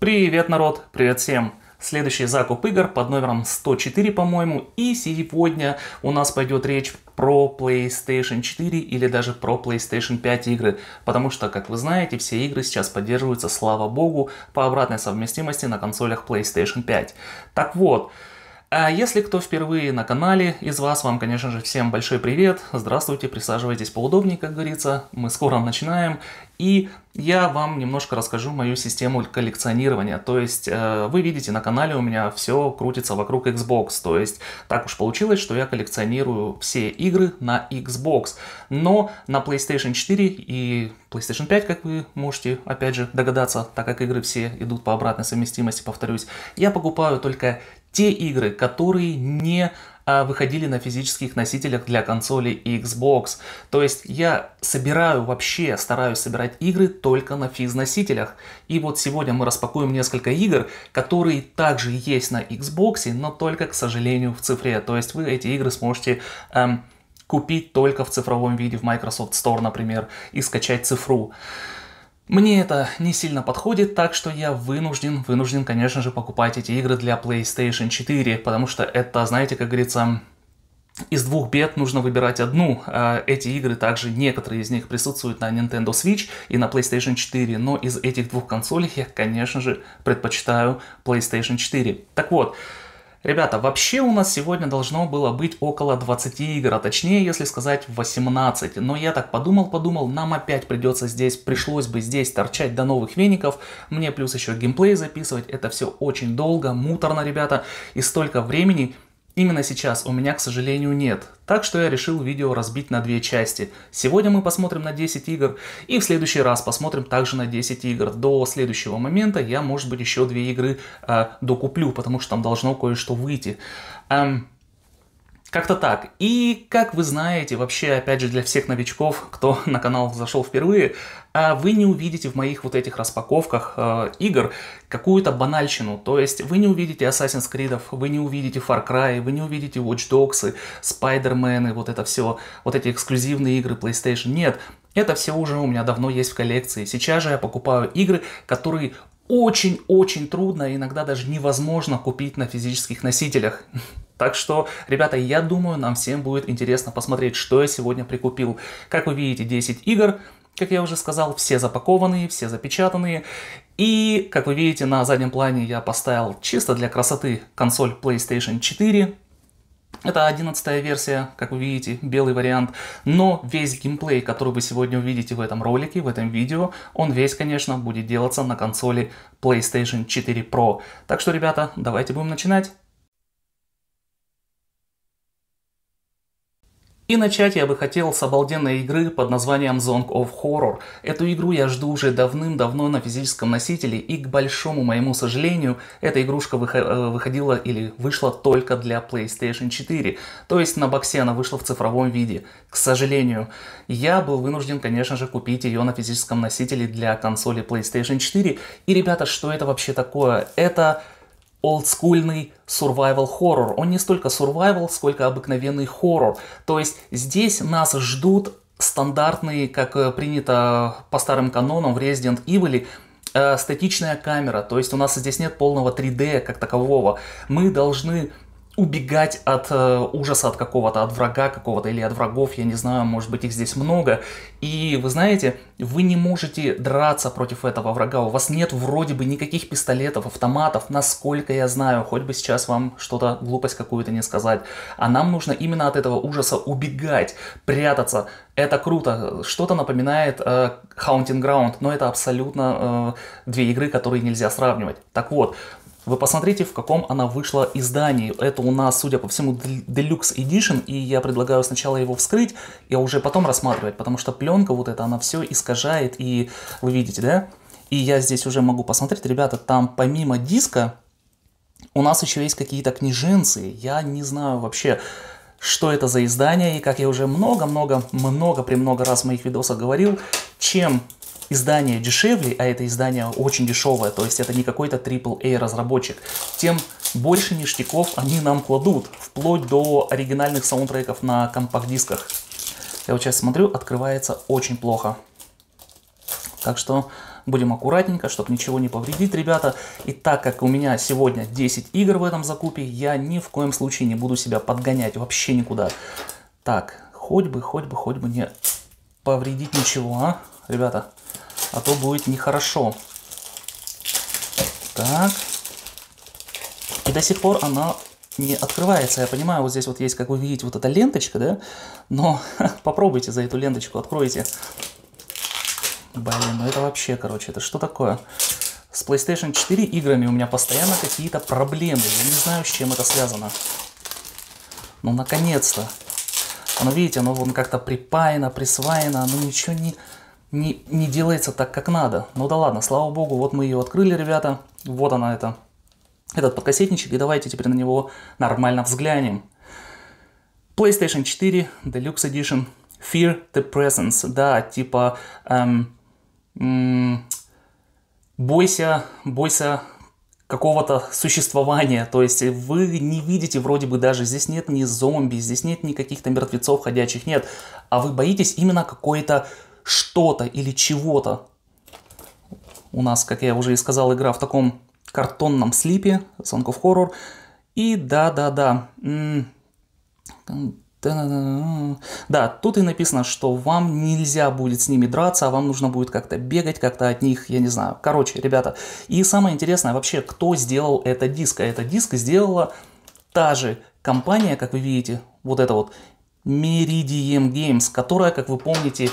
Привет, народ! Привет всем! Следующий закуп игр под номером 104, по-моему. И сегодня у нас пойдет речь про PlayStation 4 или даже про PlayStation 5 игры. Потому что, как вы знаете, все игры сейчас поддерживаются, слава богу, по обратной совместимости на консолях PlayStation 5. Так вот, а если кто впервые на канале из вас, вам, конечно же, всем большой привет. Здравствуйте, присаживайтесь поудобнее, как говорится. Мы скоро начинаем. И я вам немножко расскажу мою систему коллекционирования. То есть э, вы видите на канале у меня все крутится вокруг Xbox. То есть так уж получилось, что я коллекционирую все игры на Xbox. Но на PlayStation 4 и PlayStation 5, как вы можете опять же догадаться, так как игры все идут по обратной совместимости, повторюсь, я покупаю только те игры, которые не а, выходили на физических носителях для консоли Xbox. То есть я собираю вообще, стараюсь собирать игры только на физ-носителях. И вот сегодня мы распакуем несколько игр, которые также есть на Xbox, но только, к сожалению, в цифре. То есть вы эти игры сможете эм, купить только в цифровом виде в Microsoft Store, например, и скачать цифру. Мне это не сильно подходит, так что я вынужден, вынужден, конечно же, покупать эти игры для PlayStation 4, потому что это, знаете, как говорится, из двух бед нужно выбирать одну. А, эти игры также, некоторые из них присутствуют на Nintendo Switch и на PlayStation 4, но из этих двух консолей я, конечно же, предпочитаю PlayStation 4. Так вот, Ребята, вообще у нас сегодня должно было быть около 20 игр, а точнее, если сказать 18. Но я так подумал-подумал, нам опять придется здесь, пришлось бы здесь торчать до новых веников. Мне плюс еще геймплей записывать, это все очень долго, муторно, ребята. И столько времени Именно сейчас у меня, к сожалению, нет, так что я решил видео разбить на две части. Сегодня мы посмотрим на 10 игр, и в следующий раз посмотрим также на 10 игр. До следующего момента я, может быть, еще две игры э, докуплю, потому что там должно кое-что выйти. Эм, как-то так. И, как вы знаете, вообще, опять же, для всех новичков, кто на канал зашел впервые, вы не увидите в моих вот этих распаковках э, игр какую-то банальщину. То есть вы не увидите Assassin's Creed, вы не увидите Far Cry, вы не увидите Watch Dogs, Spider-Man, вот это все, вот эти эксклюзивные игры PlayStation. Нет, это все уже у меня давно есть в коллекции. Сейчас же я покупаю игры, которые очень-очень трудно, иногда даже невозможно купить на физических носителях. Так что, ребята, я думаю, нам всем будет интересно посмотреть, что я сегодня прикупил. Как вы видите, 10 игр, как я уже сказал, все запакованные, все запечатанные. И, как вы видите, на заднем плане я поставил чисто для красоты консоль PlayStation 4. Это 11 версия, как вы видите, белый вариант. Но весь геймплей, который вы сегодня увидите в этом ролике, в этом видео, он весь, конечно, будет делаться на консоли PlayStation 4 Pro. Так что, ребята, давайте будем начинать. И начать я бы хотел с обалденной игры под названием Zone of Horror. Эту игру я жду уже давным-давно на физическом носителе, и к большому моему сожалению, эта игрушка э, выходила или вышла только для PlayStation 4. То есть на боксе она вышла в цифровом виде. К сожалению, я был вынужден, конечно же, купить ее на физическом носителе для консоли PlayStation 4. И, ребята, что это вообще такое? Это олдскульный survival horror. Он не столько survival, сколько обыкновенный хоррор. То есть здесь нас ждут стандартные, как э, принято по старым канонам в Resident Evil, э, статичная камера. То есть у нас здесь нет полного 3D как такового. Мы должны убегать от э, ужаса от какого-то, от врага какого-то или от врагов, я не знаю, может быть их здесь много. И вы знаете, вы не можете драться против этого врага, у вас нет вроде бы никаких пистолетов, автоматов, насколько я знаю, хоть бы сейчас вам что-то, глупость какую-то не сказать. А нам нужно именно от этого ужаса убегать, прятаться. Это круто, что-то напоминает э, Haunting Ground, но это абсолютно э, две игры, которые нельзя сравнивать. Так вот, вы посмотрите, в каком она вышла издании. Это у нас, судя по всему, Deluxe Edition, и я предлагаю сначала его вскрыть, и уже потом рассматривать, потому что пленка вот эта, она все искажает, и вы видите, да? И я здесь уже могу посмотреть, ребята, там помимо диска у нас еще есть какие-то книженцы. Я не знаю вообще, что это за издание, и как я уже много-много-много, премного раз в моих видосах говорил, чем издание дешевле, а это издание очень дешевое, то есть это не какой-то AAA разработчик, тем больше ништяков они нам кладут, вплоть до оригинальных саундтреков на компакт-дисках. Я вот сейчас смотрю, открывается очень плохо. Так что будем аккуратненько, чтобы ничего не повредить, ребята. И так как у меня сегодня 10 игр в этом закупе, я ни в коем случае не буду себя подгонять вообще никуда. Так, хоть бы, хоть бы, хоть бы не повредить ничего, а, ребята. А то будет нехорошо. Так. И до сих пор она не открывается. Я понимаю, вот здесь вот есть, как вы видите, вот эта ленточка, да? Но попробуйте за эту ленточку, откройте. Блин, ну это вообще, короче, это что такое? С PlayStation 4 играми у меня постоянно какие-то проблемы. Я не знаю, с чем это связано. Ну, наконец-то. Оно, видите, оно вон как-то припаяно, присваено, оно ничего не, не, не делается так, как надо. Ну да ладно, слава богу, вот мы ее открыли, ребята. Вот она, это, этот подкассетничек, и давайте теперь на него нормально взглянем. PlayStation 4 Deluxe Edition Fear the Presence. Да, типа... Эм, бойся, бойся какого-то существования. То есть вы не видите вроде бы даже, здесь нет ни зомби, здесь нет ни каких-то мертвецов ходячих, нет. А вы боитесь именно какое-то что-то или чего-то. У нас, как я уже и сказал, игра в таком картонном слипе, Song of Horror. И да-да-да, да, тут и написано, что вам нельзя будет с ними драться, а вам нужно будет как-то бегать, как-то от них, я не знаю. Короче, ребята, и самое интересное вообще, кто сделал это диск. А это диск сделала та же компания, как вы видите, вот это вот Meridian Games, которая, как вы помните,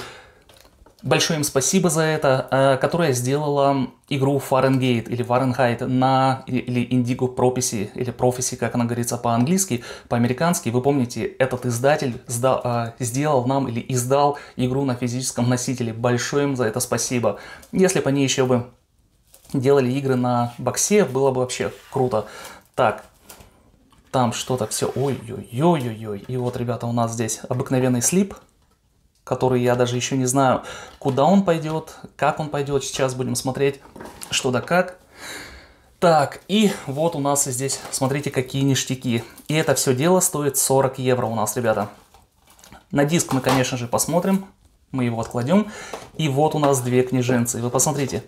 Большое им спасибо за это, э, которая сделала игру Fahrenheit или Fahrenheit на или Indigo Prophecy или Prophecy, как она говорится по-английски, по-американски. Вы помните, этот издатель сдал, э, сделал нам или издал игру на физическом носителе. Большое им за это спасибо. Если бы они еще бы делали игры на боксе, было бы вообще круто. Так, там что-то все, ой-ой-ой-ой-ой. И вот, ребята, у нас здесь обыкновенный слип, который я даже еще не знаю, куда он пойдет, как он пойдет. Сейчас будем смотреть, что да как. Так, и вот у нас здесь, смотрите, какие ништяки. И это все дело стоит 40 евро у нас, ребята. На диск мы, конечно же, посмотрим. Мы его откладем. И вот у нас две книженцы. Вы посмотрите.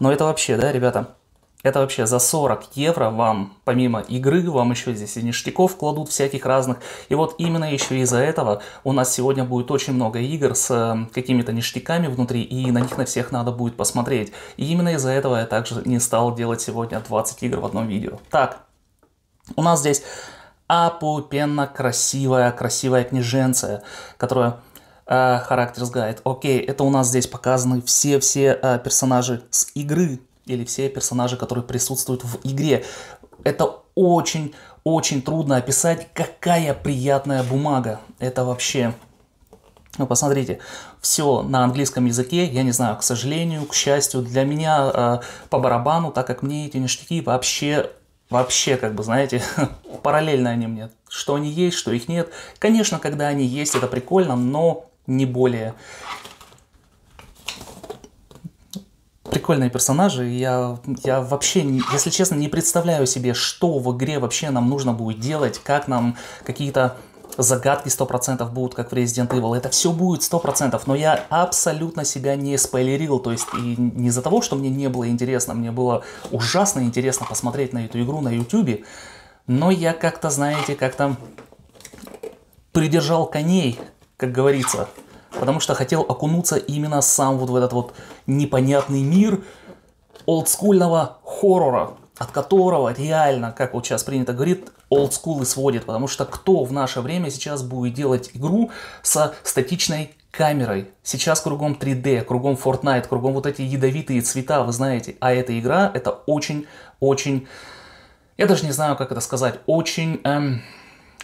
Но это вообще, да, ребята, это вообще за 40 евро вам, помимо игры, вам еще здесь и ништяков кладут всяких разных. И вот именно еще из-за этого у нас сегодня будет очень много игр с э, какими-то ништяками внутри, и на них на всех надо будет посмотреть. И именно из-за этого я также не стал делать сегодня 20 игр в одном видео. Так, у нас здесь опупенно красивая, красивая книженция, которая э, характер Guide. Окей, это у нас здесь показаны все-все э, персонажи с игры, или все персонажи, которые присутствуют в игре. Это очень-очень трудно описать, какая приятная бумага. Это вообще... Ну, посмотрите, все на английском языке, я не знаю, к сожалению, к счастью, для меня э, по барабану, так как мне эти ништяки вообще, вообще, как бы, знаете, параллельно они мне. Что они есть, что их нет. Конечно, когда они есть, это прикольно, но не более. Прикольные персонажи. Я, я вообще, если честно, не представляю себе, что в игре вообще нам нужно будет делать, как нам какие-то загадки 100% будут, как в Resident Evil. Это все будет 100%, но я абсолютно себя не спойлерил. То есть и не из-за того, что мне не было интересно, мне было ужасно интересно посмотреть на эту игру на YouTube, но я как-то, знаете, как-то придержал коней, как говорится потому что хотел окунуться именно сам вот в этот вот непонятный мир олдскульного хоррора, от которого реально, как вот сейчас принято говорить, олдскул и сводит, потому что кто в наше время сейчас будет делать игру со статичной камерой. Сейчас кругом 3D, кругом Fortnite, кругом вот эти ядовитые цвета, вы знаете. А эта игра, это очень-очень, я даже не знаю, как это сказать, очень... Эм,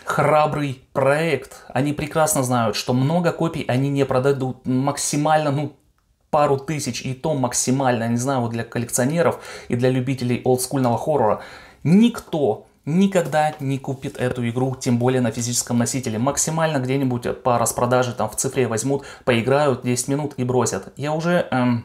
храбрый проект. Они прекрасно знают, что много копий они не продадут максимально, ну, пару тысяч, и то максимально, я не знаю, вот для коллекционеров и для любителей олдскульного хоррора. Никто никогда не купит эту игру, тем более на физическом носителе. Максимально где-нибудь по распродаже там в цифре возьмут, поиграют 10 минут и бросят. Я уже эм,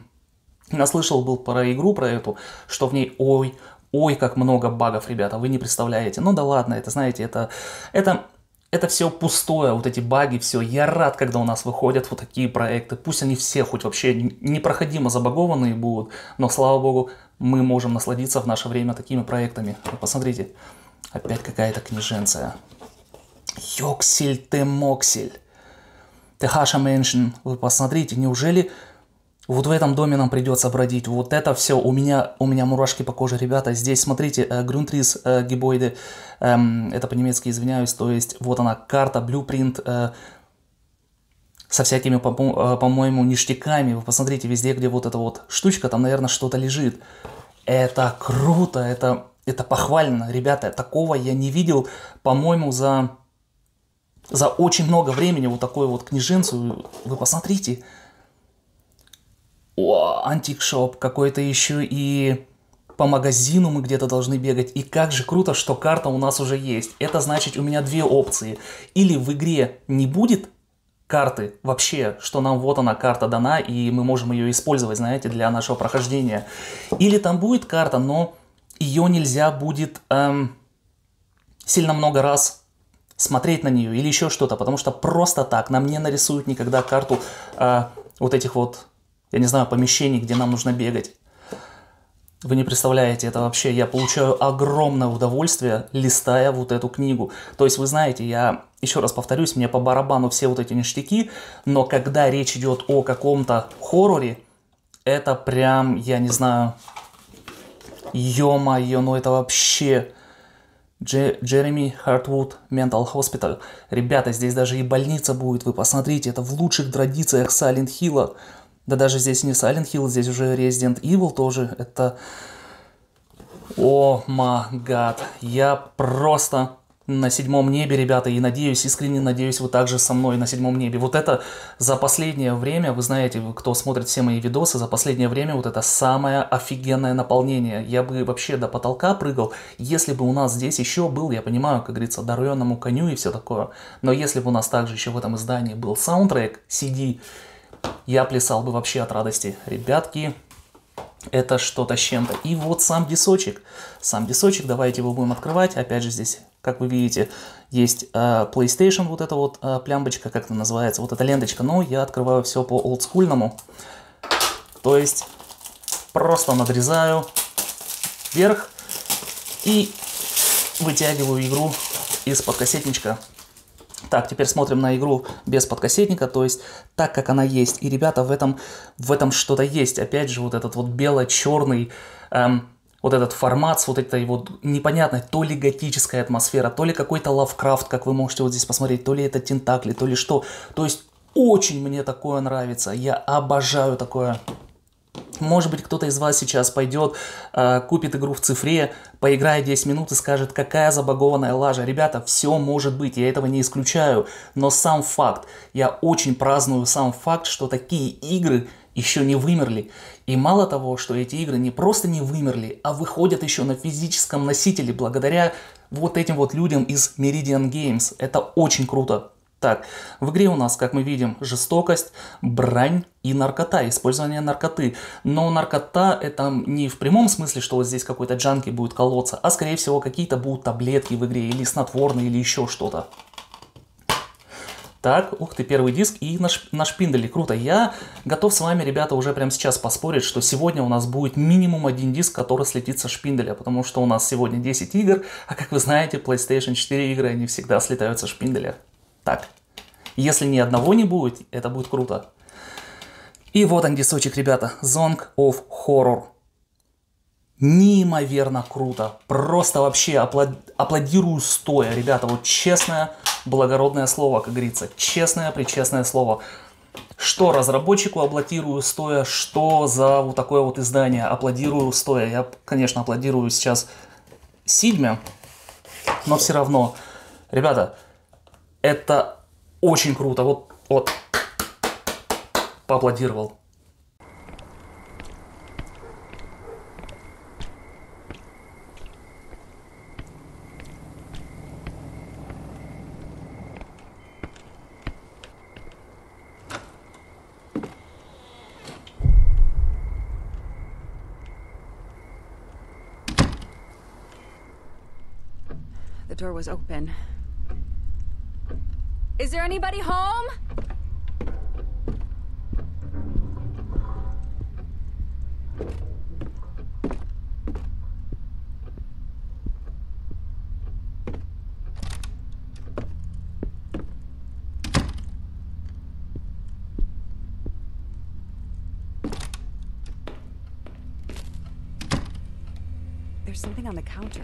наслышал был про игру, про эту, что в ней ой, Ой, как много багов, ребята, вы не представляете. Ну да ладно, это, знаете, это, это, это все пустое, вот эти баги, все. Я рад, когда у нас выходят вот такие проекты. Пусть они все хоть вообще непроходимо забагованные будут, но, слава богу, мы можем насладиться в наше время такими проектами. посмотрите, опять какая-то книженция. Йоксель ты моксель. Ты хаша меншин. Вы посмотрите, неужели вот в этом доме нам придется бродить. Вот это все. У меня, у меня мурашки по коже, ребята. Здесь, смотрите, э, Грунтрис э, гибоиды. Эм, это по-немецки, извиняюсь. То есть, вот она, карта, блюпринт э, со всякими, по-моему, ништяками. Вы посмотрите, везде, где вот эта вот штучка, там, наверное, что-то лежит. Это круто, это, это похвально. Ребята, такого я не видел, по-моему, за, за очень много времени. Вот такую вот книженцию. Вы посмотрите антик-шоп, какой-то еще и по магазину мы где-то должны бегать. И как же круто, что карта у нас уже есть. Это значит, у меня две опции. Или в игре не будет карты вообще, что нам вот она карта дана, и мы можем ее использовать, знаете, для нашего прохождения. Или там будет карта, но ее нельзя будет эм, сильно много раз смотреть на нее или еще что-то, потому что просто так нам не нарисуют никогда карту э, вот этих вот я не знаю, помещений, где нам нужно бегать. Вы не представляете, это вообще, я получаю огромное удовольствие, листая вот эту книгу. То есть, вы знаете, я, еще раз повторюсь, мне по барабану все вот эти ништяки, но когда речь идет о каком-то хорроре, это прям, я не знаю, ё-моё, ну это вообще... Дже, Джереми Хартвуд Ментал Hospital. Ребята, здесь даже и больница будет, вы посмотрите, это в лучших традициях Silent Hill. Да даже здесь не Silent Hill, здесь уже Resident Evil тоже. Это... О, ма гад. Я просто на седьмом небе, ребята, и надеюсь, искренне надеюсь, вы также со мной на седьмом небе. Вот это за последнее время, вы знаете, кто смотрит все мои видосы, за последнее время вот это самое офигенное наполнение. Я бы вообще до потолка прыгал, если бы у нас здесь еще был, я понимаю, как говорится, дареному коню и все такое, но если бы у нас также еще в этом издании был саундтрек, CD, я плясал бы вообще от радости. Ребятки, это что-то с чем-то. И вот сам дисочек. Сам дисочек, давайте его будем открывать. Опять же здесь, как вы видите, есть э, PlayStation, вот эта вот э, плямбочка, как это называется, вот эта ленточка. Но я открываю все по олдскульному. То есть просто надрезаю вверх и вытягиваю игру из подкассетничка так, теперь смотрим на игру без подкассетника, то есть так, как она есть. И, ребята, в этом, в этом что-то есть. Опять же, вот этот вот бело-черный, эм, вот этот формат с вот этой вот непонятной, то ли готическая атмосфера, то ли какой-то Лавкрафт, как вы можете вот здесь посмотреть, то ли это Тентакли, то ли что. То есть очень мне такое нравится. Я обожаю такое. Может быть, кто-то из вас сейчас пойдет, э, купит игру в цифре, поиграет 10 минут и скажет, какая забагованная лажа. Ребята, все может быть, я этого не исключаю. Но сам факт, я очень праздную сам факт, что такие игры еще не вымерли. И мало того, что эти игры не просто не вымерли, а выходят еще на физическом носителе благодаря вот этим вот людям из Meridian Games. Это очень круто. Так, в игре у нас, как мы видим, жестокость, брань и наркота, использование наркоты. Но наркота это не в прямом смысле, что вот здесь какой-то джанки будет колоться, а скорее всего какие-то будут таблетки в игре, или снотворные, или еще что-то. Так, ух ты, первый диск и на, на шпинделе. Круто. Я готов с вами, ребята, уже прямо сейчас поспорить, что сегодня у нас будет минимум один диск, который слетит со шпинделя, потому что у нас сегодня 10 игр, а как вы знаете, PlayStation 4 игры, они всегда слетают со шпинделя. Так, если ни одного не будет, это будет круто. И вот он, дисочек, ребята. Zong of Horror. Неимоверно круто. Просто вообще аплод... аплодирую стоя, ребята. Вот честное, благородное слово, как говорится. Честное, причестное слово. Что разработчику аплодирую стоя, что за вот такое вот издание аплодирую стоя. Я, конечно, аплодирую сейчас Сидме, но все равно. Ребята, это очень круто. Вот, вот. Поаплодировал. The door was open. Is there anybody home? There's something on the counter.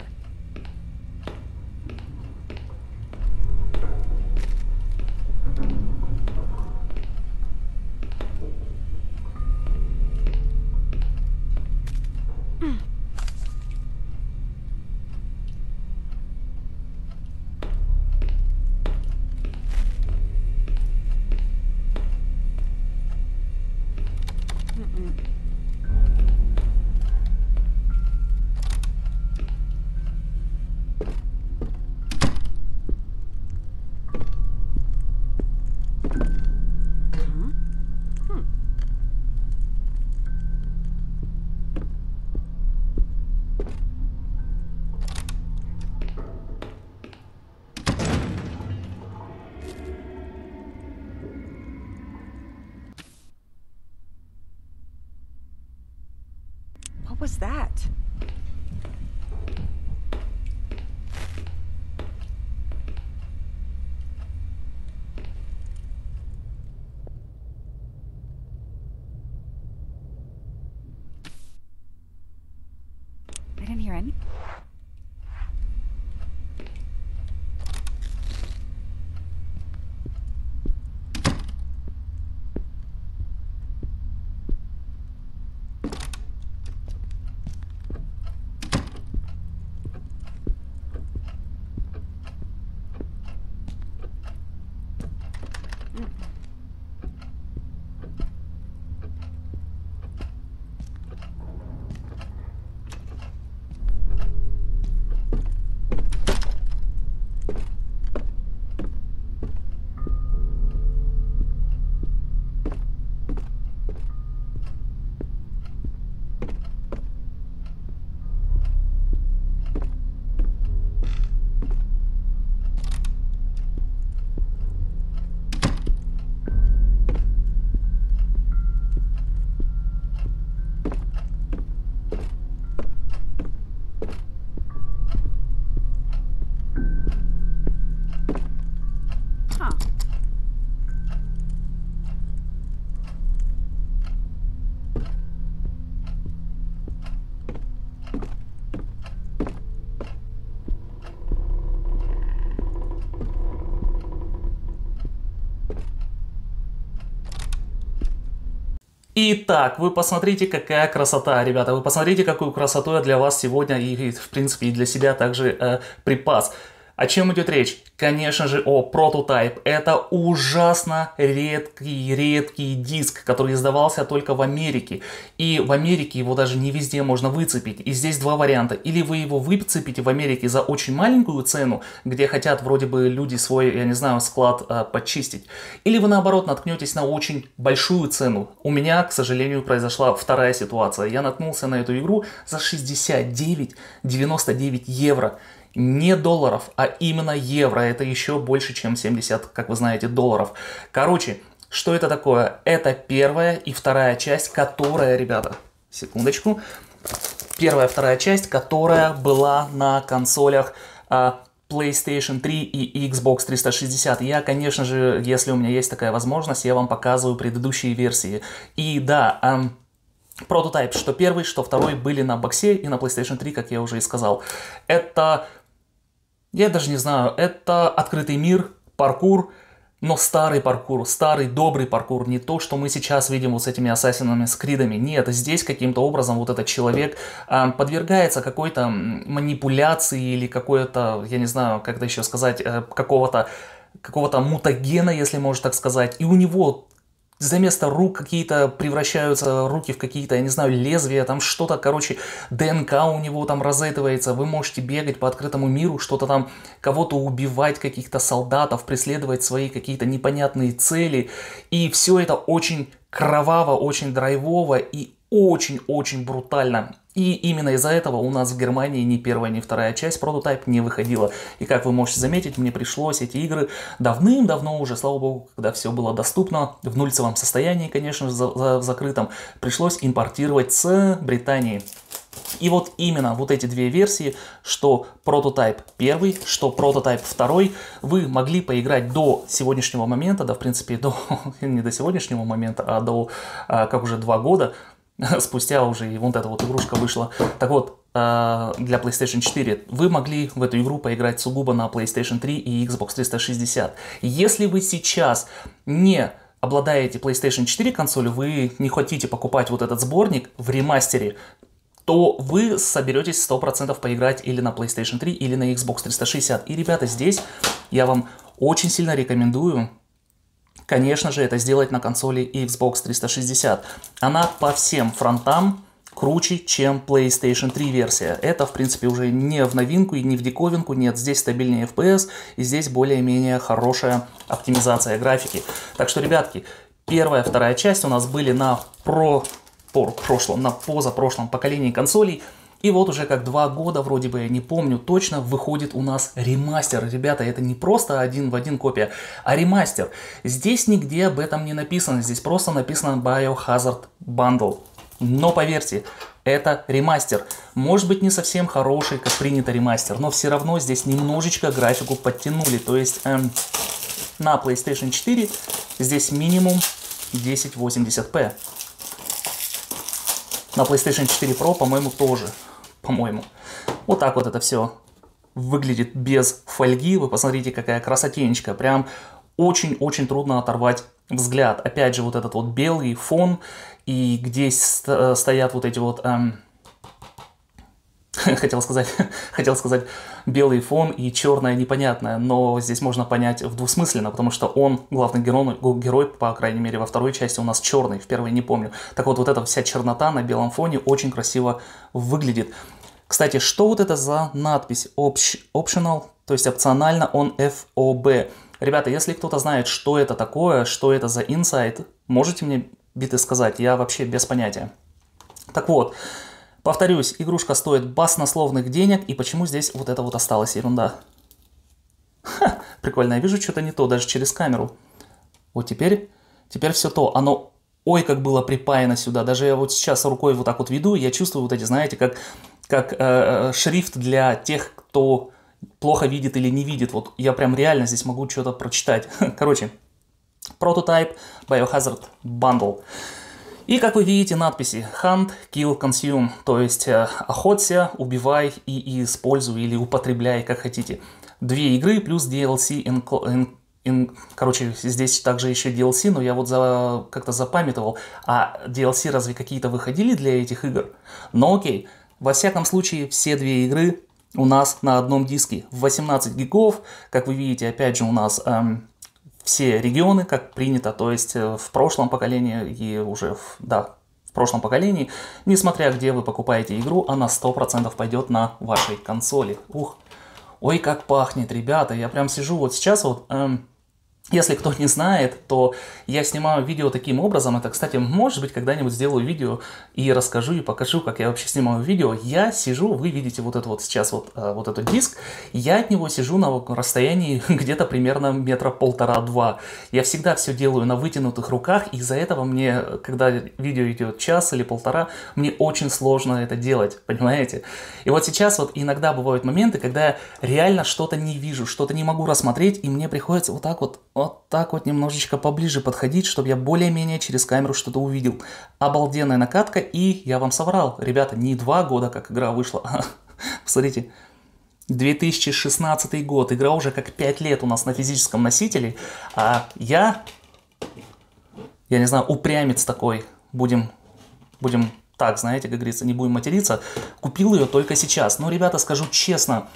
Итак, вы посмотрите, какая красота, ребята. Вы посмотрите, какую красоту я для вас сегодня и, в принципе, и для себя также э, припас. О чем идет речь? Конечно же, о Prototype. Это ужасно редкий, редкий диск, который издавался только в Америке. И в Америке его даже не везде можно выцепить. И здесь два варианта. Или вы его выцепите в Америке за очень маленькую цену, где хотят вроде бы люди свой, я не знаю, склад э, почистить. Или вы наоборот наткнетесь на очень большую цену. У меня, к сожалению, произошла вторая ситуация. Я наткнулся на эту игру за 69,99 евро не долларов, а именно евро. Это еще больше, чем 70, как вы знаете, долларов. Короче, что это такое? Это первая и вторая часть, которая, ребята, секундочку, первая, вторая часть, которая была на консолях а, PlayStation 3 и Xbox 360. Я, конечно же, если у меня есть такая возможность, я вам показываю предыдущие версии. И да, эм, Prototype, что первый, что второй были на боксе и на PlayStation 3, как я уже и сказал. Это я даже не знаю, это открытый мир, паркур, но старый паркур, старый добрый паркур, не то, что мы сейчас видим вот с этими ассасинами, с кридами. Нет, здесь каким-то образом вот этот человек э, подвергается какой-то манипуляции или какой-то, я не знаю, как это еще сказать, э, какого-то какого-то мутагена, если можно так сказать, и у него за место рук какие-то превращаются руки в какие-то, я не знаю, лезвия, там что-то, короче, ДНК у него там разэтывается, вы можете бегать по открытому миру, что-то там, кого-то убивать, каких-то солдатов, преследовать свои какие-то непонятные цели, и все это очень кроваво, очень драйвово и очень-очень брутально. И именно из-за этого у нас в Германии ни первая, ни вторая часть прототип не выходила. И как вы можете заметить, мне пришлось эти игры давным-давно уже, слава богу, когда все было доступно, в нульцевом состоянии, конечно же, за, за, в закрытом, пришлось импортировать с Британии. И вот именно вот эти две версии, что прототип первый, что прототип второй, вы могли поиграть до сегодняшнего момента, да, в принципе, до, не до сегодняшнего момента, а до, а, как уже два года, спустя уже и вот эта вот игрушка вышла. Так вот, а, для PlayStation 4 вы могли в эту игру поиграть сугубо на PlayStation 3 и Xbox 360. Если вы сейчас не обладаете PlayStation 4 консолью, вы не хотите покупать вот этот сборник в ремастере, то вы соберетесь 100% поиграть или на PlayStation 3, или на Xbox 360. И, ребята, здесь я вам очень сильно рекомендую конечно же, это сделать на консоли Xbox 360. Она по всем фронтам круче, чем PlayStation 3 версия. Это, в принципе, уже не в новинку и не в диковинку, нет, здесь стабильнее FPS, и здесь более-менее хорошая оптимизация графики. Так что, ребятки, первая, вторая часть у нас были на про, по прошлом, на позапрошлом поколении консолей, и вот уже как два года, вроде бы, я не помню точно, выходит у нас ремастер. Ребята, это не просто один в один копия, а ремастер. Здесь нигде об этом не написано, здесь просто написано Biohazard Bundle. Но поверьте, это ремастер. Может быть не совсем хороший, как принято ремастер, но все равно здесь немножечко графику подтянули. То есть эм, на PlayStation 4 здесь минимум 1080p. На PlayStation 4 Pro, по-моему, тоже по-моему. Вот так вот это все выглядит без фольги. Вы посмотрите, какая красотенечка. Прям очень-очень трудно оторвать взгляд. Опять же, вот этот вот белый фон, и где стоят вот эти вот... Эм, хотел сказать, хотел сказать белый фон и черное непонятное, но здесь можно понять в двусмысленно, потому что он, главный герой, герой, по крайней мере, во второй части у нас черный, в первой не помню. Так вот, вот эта вся чернота на белом фоне очень красиво выглядит. Кстати, что вот это за надпись optional, то есть опционально он FOB? Ребята, если кто-то знает, что это такое, что это за инсайт, можете мне биты сказать, я вообще без понятия. Так вот, Повторюсь, игрушка стоит баснословных денег, и почему здесь вот это вот осталась ерунда? Ха, прикольно, я вижу что-то не то, даже через камеру. Вот теперь, теперь все то, оно ой, как было припаяно сюда. Даже я вот сейчас рукой вот так вот веду, я чувствую вот эти, знаете, как, как э, э шрифт для тех, кто плохо видит или не видит. Вот я прям реально здесь могу что-то прочитать. Короче, прототип Biohazard Bundle. И как вы видите надписи Hunt, Kill, Consume, то есть э, охоться, убивай и, и используй или употребляй, как хотите. Две игры плюс DLC in, in, короче, здесь также еще DLC, но я вот за, как-то запамятовал, а DLC разве какие-то выходили для этих игр? Но окей, во всяком случае, все две игры у нас на одном диске. 18 гигов, как вы видите, опять же у нас эм, все регионы, как принято, то есть э, в прошлом поколении и уже, в, да, в прошлом поколении, несмотря где вы покупаете игру, она 100% пойдет на вашей консоли. Ух, ой, как пахнет, ребята, я прям сижу вот сейчас вот... Эм, если кто не знает, то я снимаю видео таким образом. Это, кстати, может быть, когда-нибудь сделаю видео и расскажу и покажу, как я вообще снимаю видео. Я сижу, вы видите вот это вот сейчас вот, э, вот этот диск, я от него сижу на расстоянии где-то примерно метра полтора-два. Я всегда все делаю на вытянутых руках, из-за этого мне, когда видео идет час или полтора, мне очень сложно это делать, понимаете? И вот сейчас вот иногда бывают моменты, когда я реально что-то не вижу, что-то не могу рассмотреть, и мне приходится вот так вот вот так вот немножечко поближе подходить, чтобы я более-менее через камеру что-то увидел. Обалденная накатка, и я вам соврал, ребята, не два года, как игра вышла, посмотрите, 2016 год, игра уже как 5 лет у нас на физическом носителе, а я, я не знаю, упрямец такой, будем, будем так, знаете, как говорится, не будем материться, купил ее только сейчас. Но, ребята, скажу честно,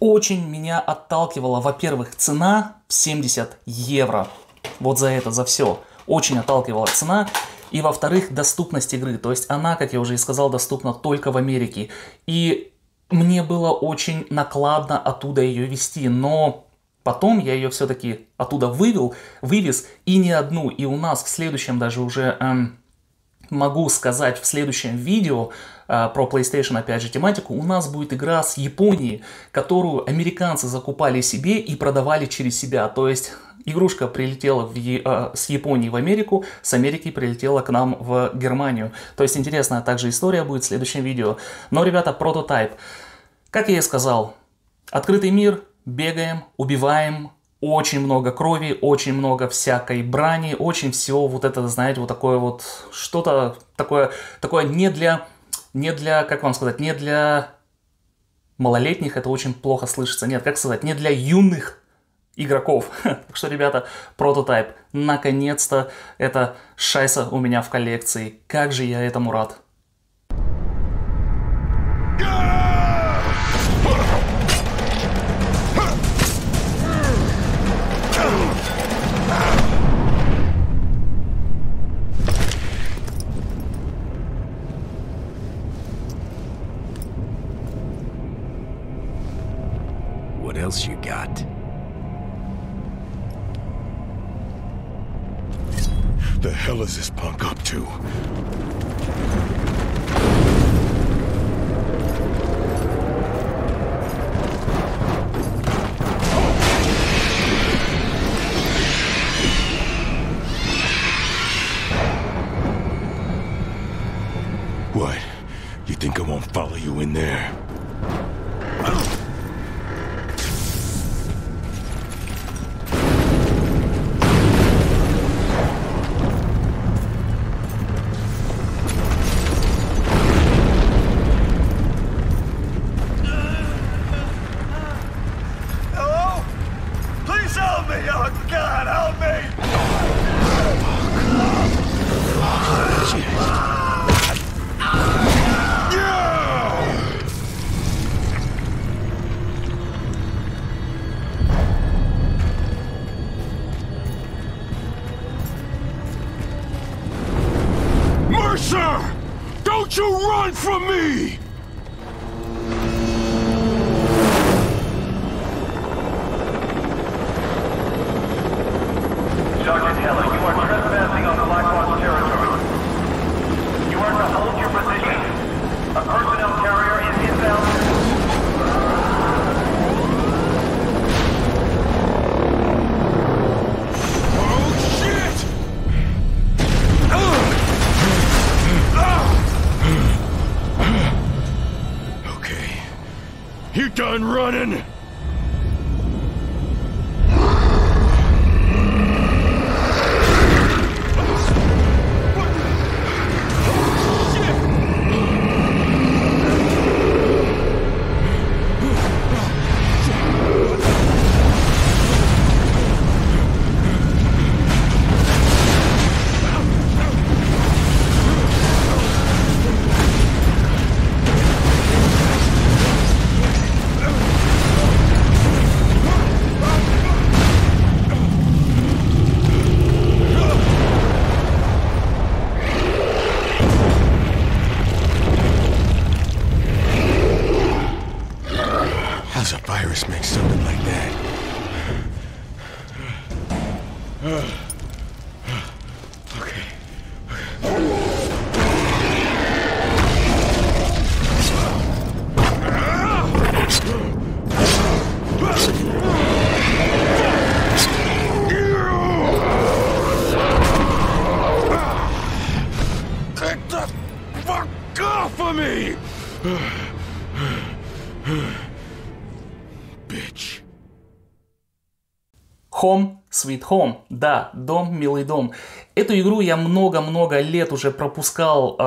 очень меня отталкивала, во-первых, цена 70 евро. Вот за это, за все. Очень отталкивала цена. И во-вторых, доступность игры. То есть она, как я уже и сказал, доступна только в Америке. И мне было очень накладно оттуда ее вести. Но потом я ее все-таки оттуда вывел, вывез. И не одну. И у нас в следующем даже уже... Эм, могу сказать в следующем видео про PlayStation, опять же, тематику, у нас будет игра с Японии, которую американцы закупали себе и продавали через себя. То есть игрушка прилетела в, э, с Японии в Америку, с Америки прилетела к нам в Германию. То есть интересная также история будет в следующем видео. Но, ребята, прототайп. Как я и сказал, открытый мир, бегаем, убиваем, очень много крови, очень много всякой брани, очень всего вот это, знаете, вот такое вот что-то такое, такое не для, не для, как вам сказать, не для малолетних, это очень плохо слышится, нет, как сказать, не для юных игроков. Так что, ребята, прототайп. Наконец-то эта шайса у меня в коллекции. Как же я этому рад. What else you got? The hell is this punk up to? What? You think I won't follow you in there? Sweet Home. Да, дом, милый дом. Эту игру я много-много лет уже пропускал э,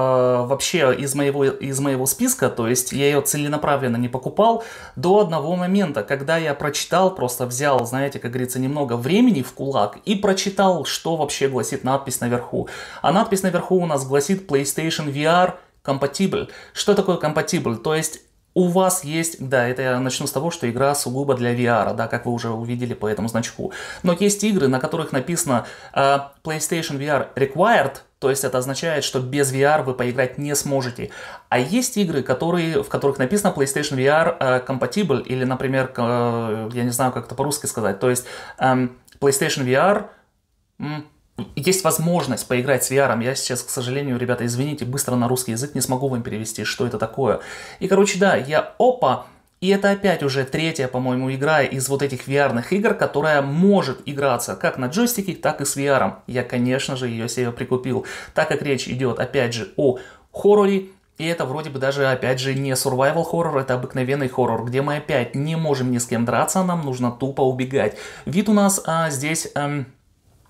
вообще из моего, из моего списка, то есть я ее целенаправленно не покупал до одного момента, когда я прочитал, просто взял, знаете, как говорится, немного времени в кулак и прочитал, что вообще гласит надпись наверху. А надпись наверху у нас гласит PlayStation VR Compatible. Что такое Compatible? То есть у вас есть, да, это я начну с того, что игра сугубо для VR, да, как вы уже увидели по этому значку. Но есть игры, на которых написано э, PlayStation VR Required, то есть это означает, что без VR вы поиграть не сможете. А есть игры, которые, в которых написано PlayStation VR э, Compatible, или, например, э, я не знаю, как это по-русски сказать, то есть эм, PlayStation VR м, есть возможность поиграть с VR. Я сейчас, к сожалению, ребята, извините, быстро на русский язык не смогу вам перевести, что это такое. И, короче, да, я опа, и это опять уже третья, по-моему, игра из вот этих VR игр, которая может играться как на джойстике, так и с VR. Я, конечно же, ее себе прикупил, так как речь идет, опять же, о хорроре, и это вроде бы даже, опять же, не survival хоррор, это обыкновенный хоррор, где мы опять не можем ни с кем драться, нам нужно тупо убегать. Вид у нас а, здесь... Эм,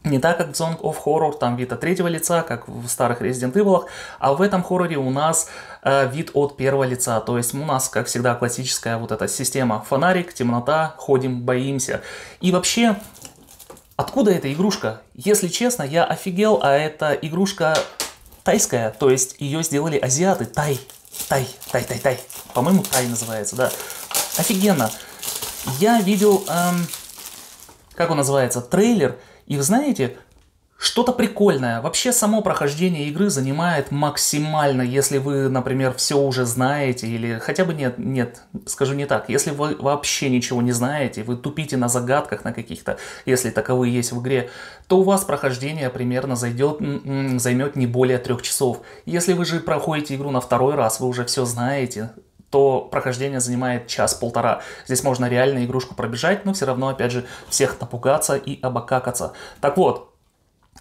не так, как в Zone of Horror, там вид от третьего лица, как в старых Resident Evil, а в этом хорроре у нас э, вид от первого лица. То есть у нас, как всегда, классическая вот эта система фонарик, темнота, ходим, боимся. И вообще, откуда эта игрушка? Если честно, я офигел, а эта игрушка тайская, то есть ее сделали азиаты, тай, тай, тай, тай, тай. По-моему, тай называется, да. Офигенно. Я видел, эм, как он называется, трейлер, и вы знаете, что-то прикольное. Вообще само прохождение игры занимает максимально, если вы, например, все уже знаете, или хотя бы нет, нет, скажу не так, если вы вообще ничего не знаете, вы тупите на загадках на каких-то, если таковые есть в игре, то у вас прохождение примерно зайдет, займет не более трех часов. Если вы же проходите игру на второй раз, вы уже все знаете, то прохождение занимает час-полтора. Здесь можно реально игрушку пробежать, но все равно, опять же, всех напугаться и обокакаться. Так вот,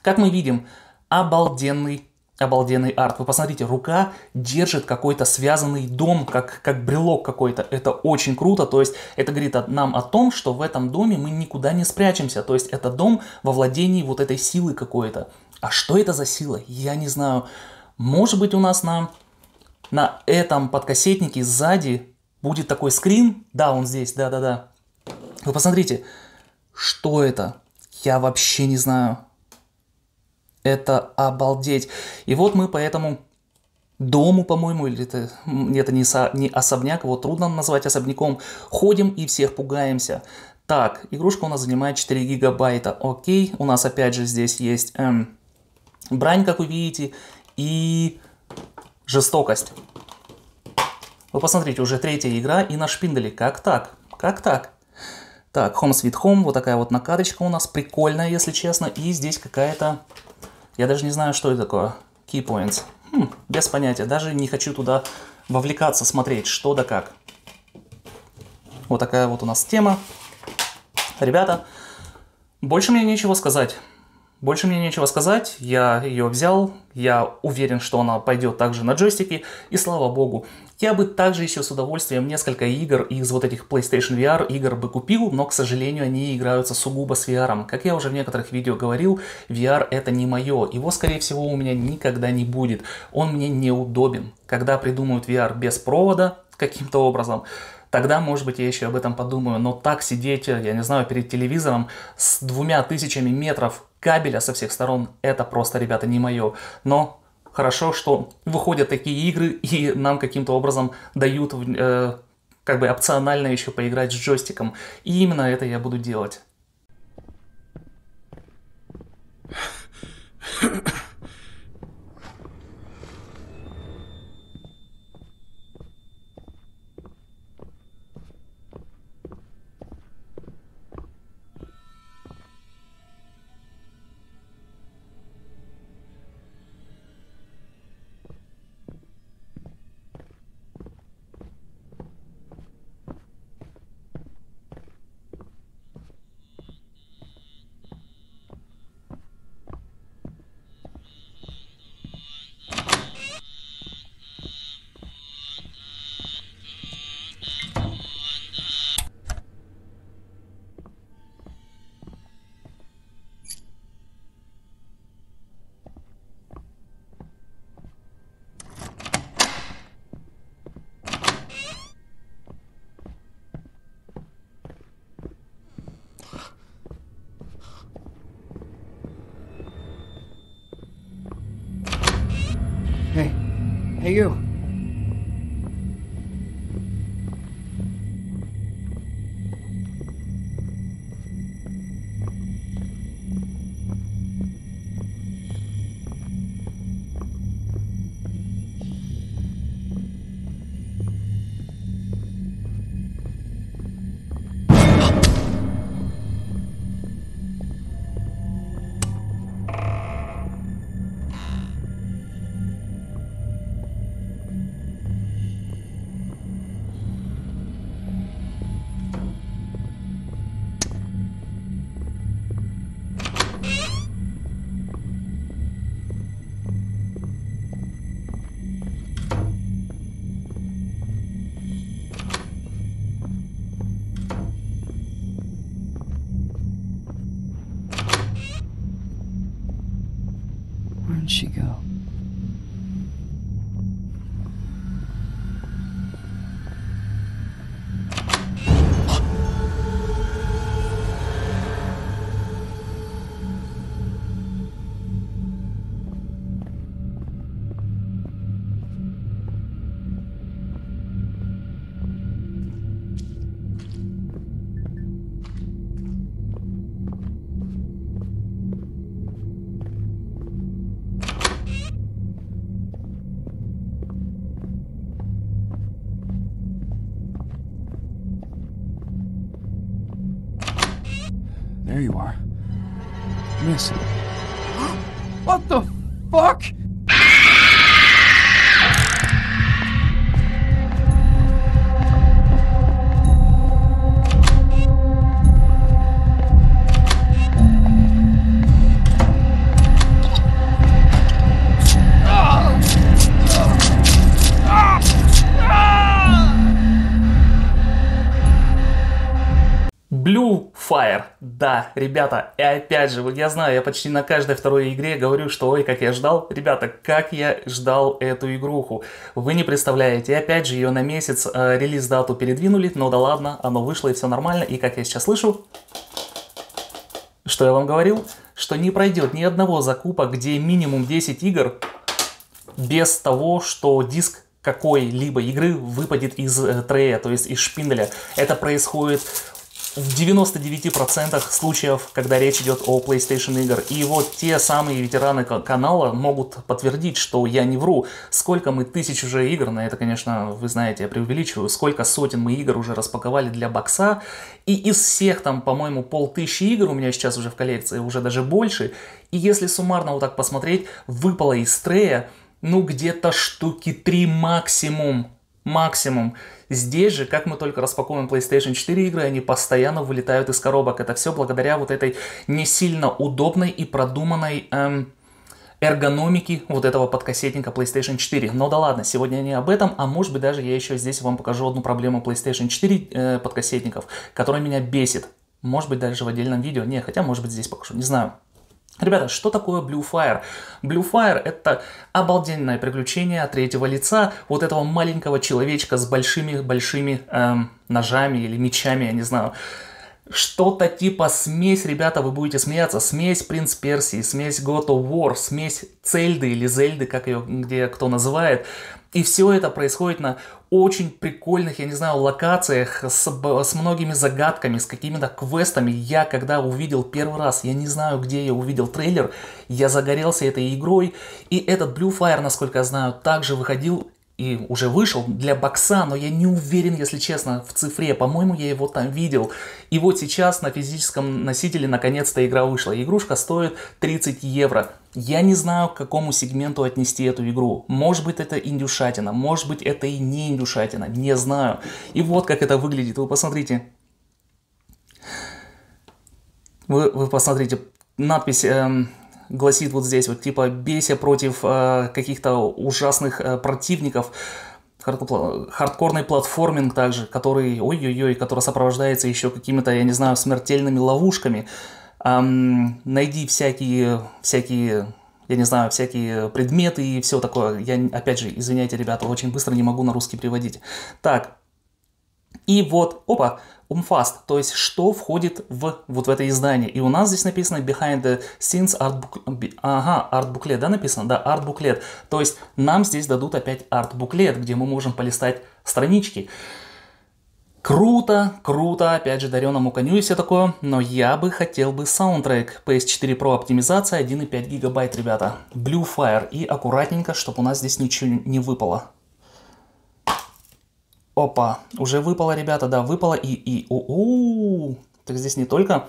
как мы видим, обалденный обалденный арт. Вы посмотрите, рука держит какой-то связанный дом, как, как брелок какой-то. Это очень круто. То есть это говорит нам о том, что в этом доме мы никуда не спрячемся. То есть это дом во владении вот этой силы какой-то. А что это за сила? Я не знаю. Может быть у нас на на этом подкассетнике сзади будет такой скрин. Да, он здесь, да-да-да. Вы посмотрите, что это? Я вообще не знаю. Это обалдеть. И вот мы по этому дому, по-моему, или это, это не, со, не особняк, его трудно назвать особняком, ходим и всех пугаемся. Так, игрушка у нас занимает 4 гигабайта. Окей, у нас опять же здесь есть эм, брань, как вы видите, и жестокость. Вы посмотрите, уже третья игра и на шпинделе. Как так? Как так? Так, Home Sweet Home, вот такая вот накаточка у нас, прикольная, если честно. И здесь какая-то, я даже не знаю, что это такое. Key Points. Хм, без понятия, даже не хочу туда вовлекаться, смотреть, что да как. Вот такая вот у нас тема. Ребята, больше мне нечего сказать. Больше мне нечего сказать, я ее взял, я уверен, что она пойдет также на джойстике, и слава богу. Я бы также еще с удовольствием несколько игр из вот этих PlayStation VR игр бы купил, но, к сожалению, они играются сугубо с VR. Как я уже в некоторых видео говорил, VR это не мое, его, скорее всего, у меня никогда не будет. Он мне неудобен. Когда придумают VR без провода каким-то образом, тогда, может быть, я еще об этом подумаю. Но так сидеть, я не знаю, перед телевизором с двумя тысячами метров кабеля со всех сторон, это просто, ребята, не мое. Но хорошо, что выходят такие игры и нам каким-то образом дают э, как бы опционально еще поиграть с джойстиком. И именно это я буду делать. There you are. Miss. What the fuck? Да, ребята, и опять же, вот я знаю, я почти на каждой второй игре говорю, что ой, как я ждал. Ребята, как я ждал эту игруху. Вы не представляете. И опять же, ее на месяц э, релиз-дату передвинули, но да ладно, оно вышло и все нормально. И как я сейчас слышу, что я вам говорил, что не пройдет ни одного закупа, где минимум 10 игр без того, что диск какой-либо игры выпадет из э, трея, то есть из шпинделя. Это происходит в 99% случаев, когда речь идет о PlayStation игр. И вот те самые ветераны ка- канала могут подтвердить, что я не вру. Сколько мы тысяч уже игр, на это, конечно, вы знаете, я преувеличиваю, сколько сотен мы игр уже распаковали для бокса. И из всех там, по-моему, полтысячи игр у меня сейчас уже в коллекции, уже даже больше. И если суммарно вот так посмотреть, выпало из трея, ну где-то штуки 3 максимум. Максимум. Здесь же, как мы только распаковываем PlayStation 4 игры, они постоянно вылетают из коробок. Это все благодаря вот этой не сильно удобной и продуманной эм, эргономики вот этого подкассетника PlayStation 4. Но да ладно, сегодня не об этом, а может быть даже я еще здесь вам покажу одну проблему PlayStation 4 э, подкассетников, которая меня бесит. Может быть даже в отдельном видео. Не, хотя может быть здесь покажу, не знаю. Ребята, что такое Blue Fire? Blue Fire это обалденное приключение третьего лица вот этого маленького человечка с большими-большими эм, ножами или мечами, я не знаю. Что-то типа смесь, ребята, вы будете смеяться, смесь Принц Персии, смесь God of War, смесь Цельды или Зельды, как ее где кто называет. И все это происходит на очень прикольных, я не знаю, локациях с, с многими загадками, с какими-то квестами. Я когда увидел первый раз, я не знаю, где я увидел трейлер, я загорелся этой игрой. И этот Blue Fire, насколько я знаю, также выходил и уже вышел для бокса, но я не уверен, если честно, в цифре. По-моему, я его там видел. И вот сейчас на физическом носителе наконец-то игра вышла. Игрушка стоит 30 евро. Я не знаю, к какому сегменту отнести эту игру. Может быть, это индюшатина, может быть, это и не индюшатина, не знаю. И вот как это выглядит, вы посмотрите. Вы, вы посмотрите, надпись эм, гласит вот здесь вот типа «Бейся против э, каких-то ужасных э, противников». Хардкор- Хардкорный платформинг также, который, ой-ой-ой, который сопровождается еще какими-то, я не знаю, смертельными ловушками. Ам, найди всякие, всякие, я не знаю, всякие предметы и все такое. Я, опять же, извиняйте, ребята, очень быстро не могу на русский переводить. Так, и вот, опа, Umfast, то есть что входит в вот в это издание. И у нас здесь написано Behind the Scenes Art. Ага, арт-буклет, да, написано? Да, арт-буклет. То есть нам здесь дадут опять арт-буклет, где мы можем полистать странички. Круто, круто, опять же, дареному коню и все такое, но я бы хотел бы саундтрек PS4 Pro оптимизация 1,5 гигабайт, ребята. Blue Fire и аккуратненько, чтобы у нас здесь ничего не выпало. Опа, уже выпало, ребята, да, выпало и... и у, у Так здесь не только,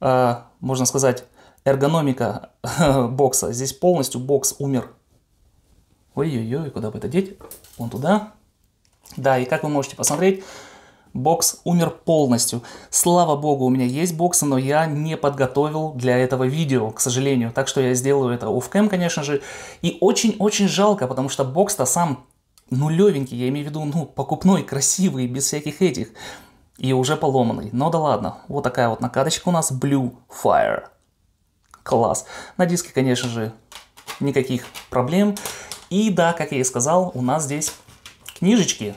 э, можно сказать, эргономика бокса, здесь полностью бокс умер. Ой-ой-ой, куда бы это деть? Вон туда. Да, и как вы можете посмотреть, бокс умер полностью. Слава богу, у меня есть боксы, но я не подготовил для этого видео, к сожалению. Так что я сделаю это оффкэм, конечно же. И очень-очень жалко, потому что бокс-то сам ну, левенький, я имею в виду, ну, покупной, красивый, без всяких этих. И уже поломанный. Но да ладно. Вот такая вот накаточка у нас. Blue Fire. Класс. На диске, конечно же, никаких проблем. И да, как я и сказал, у нас здесь книжечки.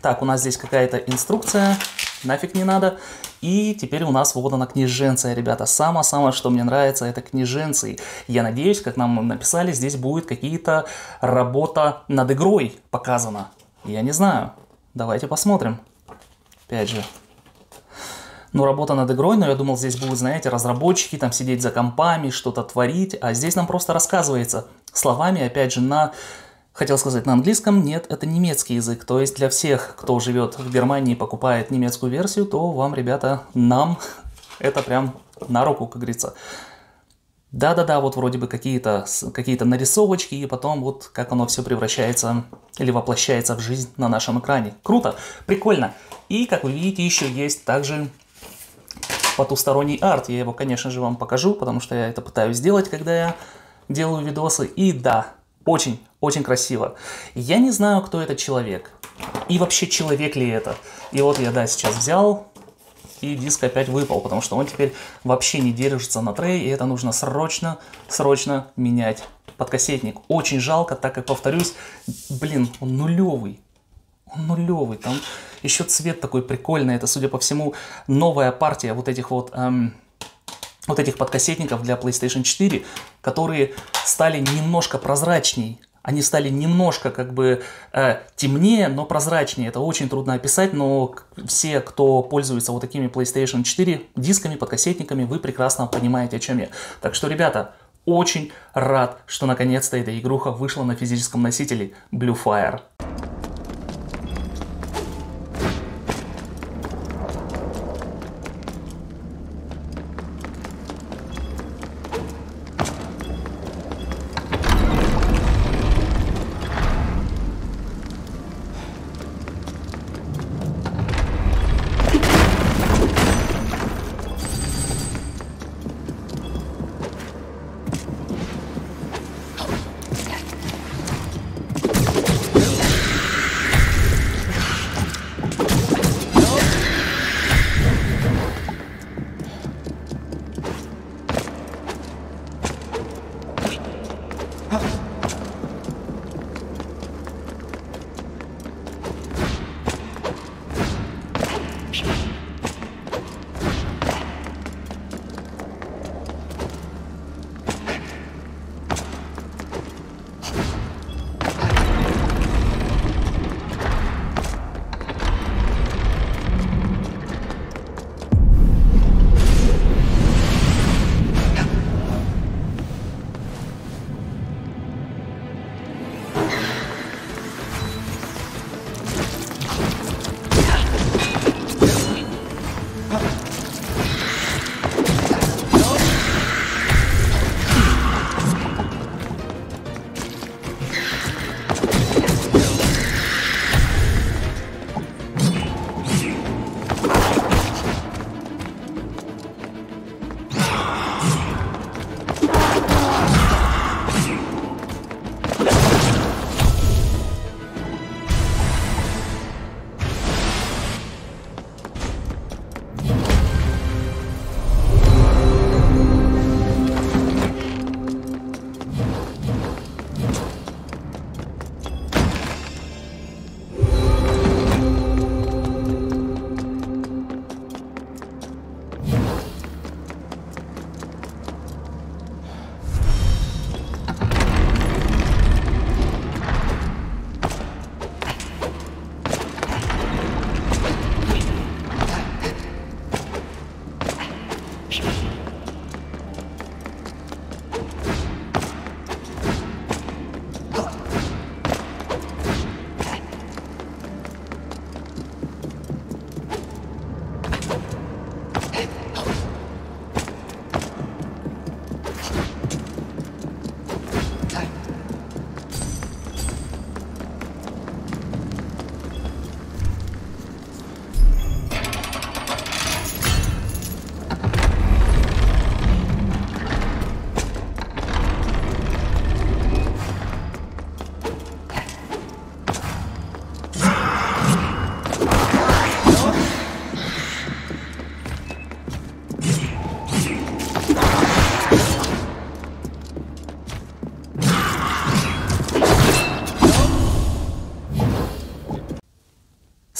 Так, у нас здесь какая-то инструкция. Нафиг не надо. И теперь у нас вот она книженция, ребята. Самое-самое, что мне нравится, это книженции. Я надеюсь, как нам написали, здесь будет какие-то работа над игрой показана. Я не знаю. Давайте посмотрим. Опять же. Ну, работа над игрой, но я думал, здесь будут, знаете, разработчики там сидеть за компами, что-то творить. А здесь нам просто рассказывается словами, опять же, на Хотел сказать на английском, нет, это немецкий язык. То есть для всех, кто живет в Германии и покупает немецкую версию, то вам, ребята, нам это прям на руку, как говорится. Да-да-да, вот вроде бы какие-то какие нарисовочки, и потом вот как оно все превращается или воплощается в жизнь на нашем экране. Круто, прикольно. И, как вы видите, еще есть также потусторонний арт. Я его, конечно же, вам покажу, потому что я это пытаюсь сделать, когда я делаю видосы. И да, очень, очень красиво. Я не знаю, кто этот человек. И вообще, человек ли это. И вот я, да, сейчас взял, и диск опять выпал, потому что он теперь вообще не держится на трее, и это нужно срочно, срочно менять подкассетник. Очень жалко, так как, повторюсь, блин, он нулевый. Он нулевый, там еще цвет такой прикольный, это, судя по всему, новая партия вот этих вот... Эм, вот этих подкассетников для PlayStation 4, которые стали немножко прозрачней они стали немножко как бы э, темнее, но прозрачнее. Это очень трудно описать, но все, кто пользуется вот такими PlayStation 4 дисками, подкассетниками, вы прекрасно понимаете, о чем я. Так что, ребята, очень рад, что наконец-то эта игруха вышла на физическом носителе Blue Fire.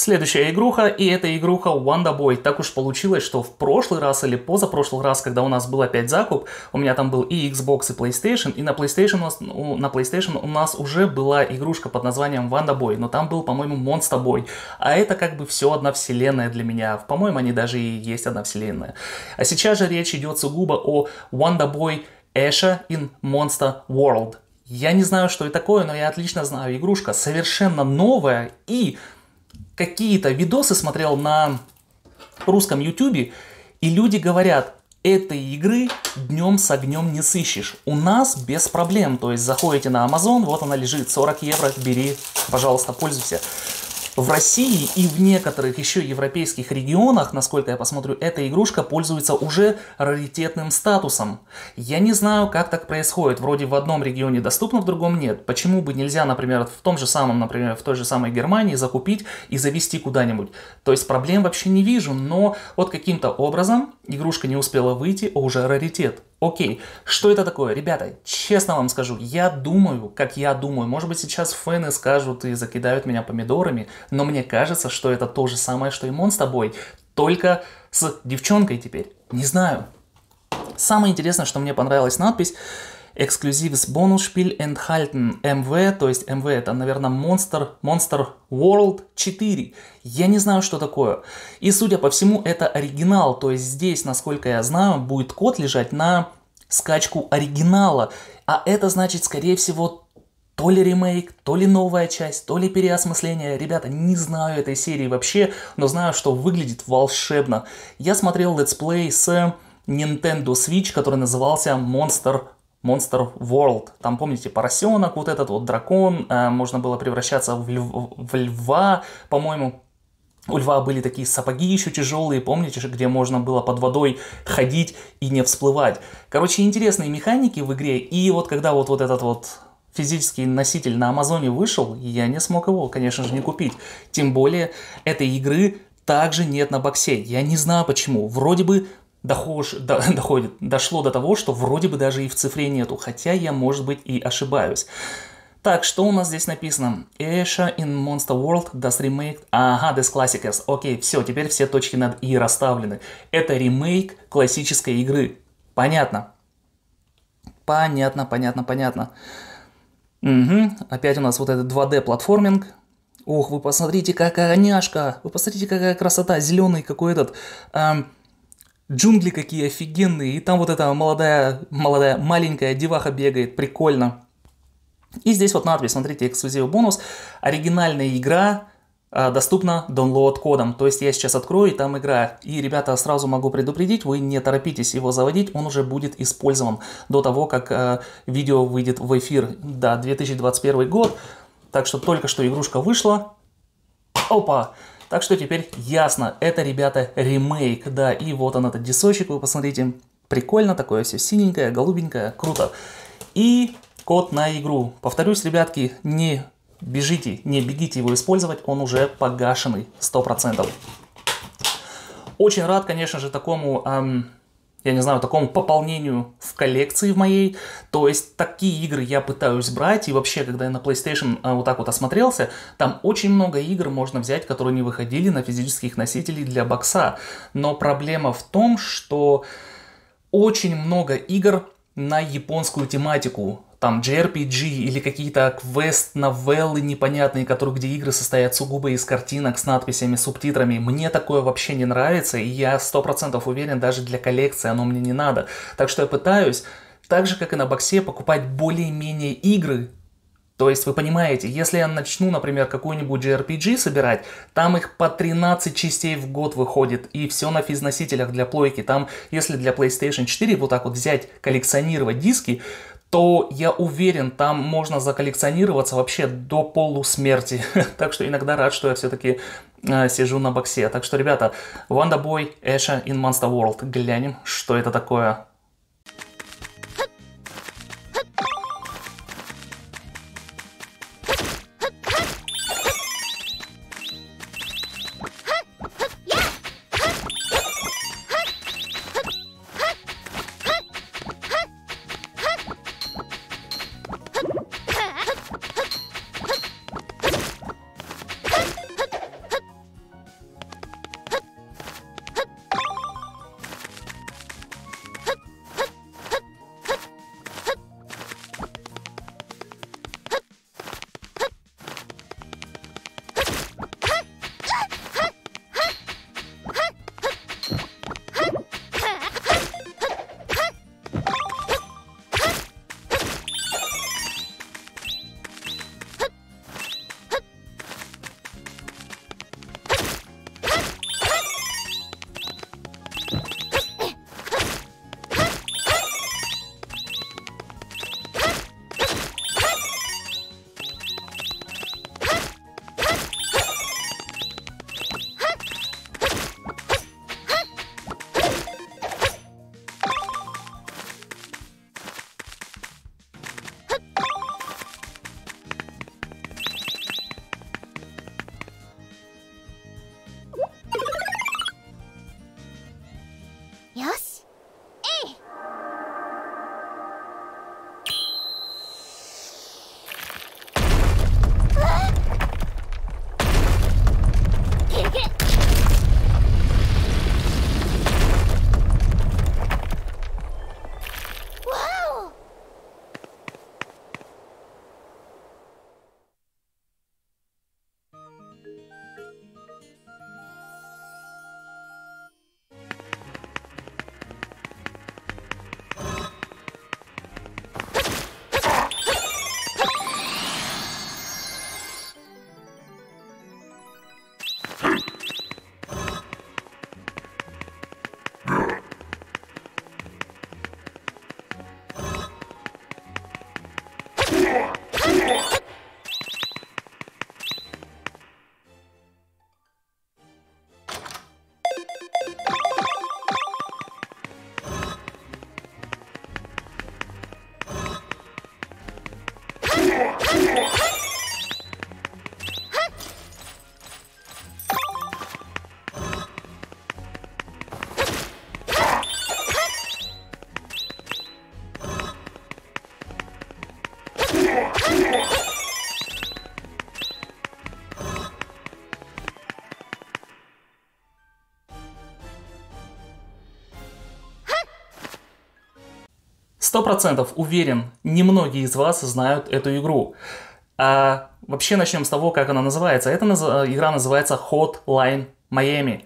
Следующая игруха, и это игруха Wonder Boy. Так уж получилось, что в прошлый раз или позапрошлый раз, когда у нас был опять закуп, у меня там был и Xbox, и PlayStation, и на PlayStation, у нас, на PlayStation у нас уже была игрушка под названием Wonder Boy, но там был, по-моему, Monster Boy. А это как бы все одна вселенная для меня. По-моему, они даже и есть одна вселенная. А сейчас же речь идет сугубо о Wonder Boy Эша in Monster World. Я не знаю, что это такое, но я отлично знаю. Игрушка совершенно новая и какие-то видосы смотрел на русском ютубе, и И люди говорят, этой игры днем с огнем не сыщешь. У нас без проблем. То есть заходите на Amazon, вот она лежит, 40 евро, бери, пожалуйста, пользуйся. В России и в некоторых еще европейских регионах, насколько я посмотрю, эта игрушка пользуется уже раритетным статусом. Я не знаю, как так происходит. Вроде в одном регионе доступно, в другом нет. Почему бы нельзя, например, в том же самом, например, в той же самой Германии закупить и завести куда-нибудь? То есть проблем вообще не вижу, но вот каким-то образом игрушка не успела выйти, а уже раритет. Окей, что это такое? Ребята, честно вам скажу, я думаю, как я думаю, может быть сейчас фэны скажут и закидают меня помидорами, но мне кажется, что это то же самое, что и Мон с тобой, только с девчонкой теперь. Не знаю. Самое интересное, что мне понравилась надпись, Эксклюзивс Bonusspiel enthalten MV, то есть MV это, наверное, Monster, Monster World 4. Я не знаю, что такое. И судя по всему, это оригинал, то есть здесь, насколько я знаю, будет код лежать на скачку оригинала. А это значит, скорее всего, то ли ремейк, то ли новая часть, то ли переосмысление. Ребята, не знаю этой серии вообще, но знаю, что выглядит волшебно. Я смотрел летсплей с Nintendo Switch, который назывался Monster Monster World. Там, помните, поросенок, вот этот вот дракон, э, можно было превращаться в, льв, в льва, по-моему, у льва были такие сапоги еще тяжелые, помните, где можно было под водой ходить и не всплывать. Короче, интересные механики в игре, и вот когда вот, вот этот вот физический носитель на Амазоне вышел, я не смог его, конечно же, не купить. Тем более, этой игры также нет на боксе. Я не знаю почему. Вроде бы дохож, до, доходит, дошло до того, что вроде бы даже и в цифре нету, хотя я, может быть, и ошибаюсь. Так, что у нас здесь написано? Эша in Monster World does remake... Ага, Des Classics. Окей, все, теперь все точки над «и» расставлены. Это ремейк классической игры. Понятно. Понятно, понятно, понятно. Угу, опять у нас вот этот 2D платформинг. Ох, вы посмотрите, какая няшка. Вы посмотрите, какая красота. Зеленый какой этот... Эм, Джунгли какие офигенные, и там вот эта молодая, молодая маленькая деваха бегает, прикольно. И здесь вот надпись, смотрите, эксклюзив бонус. Оригинальная игра э, доступна download кодом. То есть я сейчас открою, и там игра. И, ребята, сразу могу предупредить, вы не торопитесь его заводить, он уже будет использован до того, как э, видео выйдет в эфир. Да, 2021 год. Так что только что игрушка вышла. Опа! Так что теперь ясно, это, ребята, ремейк, да, и вот он этот дисочек, вы посмотрите, прикольно, такое все синенькое, голубенькое, круто. И код на игру. Повторюсь, ребятки, не бежите, не бегите его использовать, он уже погашенный, 100%. Очень рад, конечно же, такому эм, я не знаю, такому пополнению в коллекции в моей. То есть такие игры я пытаюсь брать, и вообще, когда я на PlayStation а, вот так вот осмотрелся, там очень много игр можно взять, которые не выходили на физических носителей для бокса. Но проблема в том, что очень много игр на японскую тематику там JRPG или какие-то квест-новеллы непонятные, которые, где игры состоят сугубо из картинок с надписями, субтитрами. Мне такое вообще не нравится, и я сто процентов уверен, даже для коллекции оно мне не надо. Так что я пытаюсь, так же как и на боксе, покупать более-менее игры, то есть вы понимаете, если я начну, например, какую-нибудь JRPG собирать, там их по 13 частей в год выходит, и все на физносителях для плойки. Там, если для PlayStation 4 вот так вот взять, коллекционировать диски, то я уверен, там можно заколлекционироваться вообще до полусмерти. так что иногда рад, что я все-таки э, сижу на боксе. Так что, ребята, Wanda Boy, Эша in Monster World. Глянем, что это такое. Сто процентов уверен, немногие из вас знают эту игру. А вообще начнем с того, как она называется. Эта наз- игра называется Hotline Miami.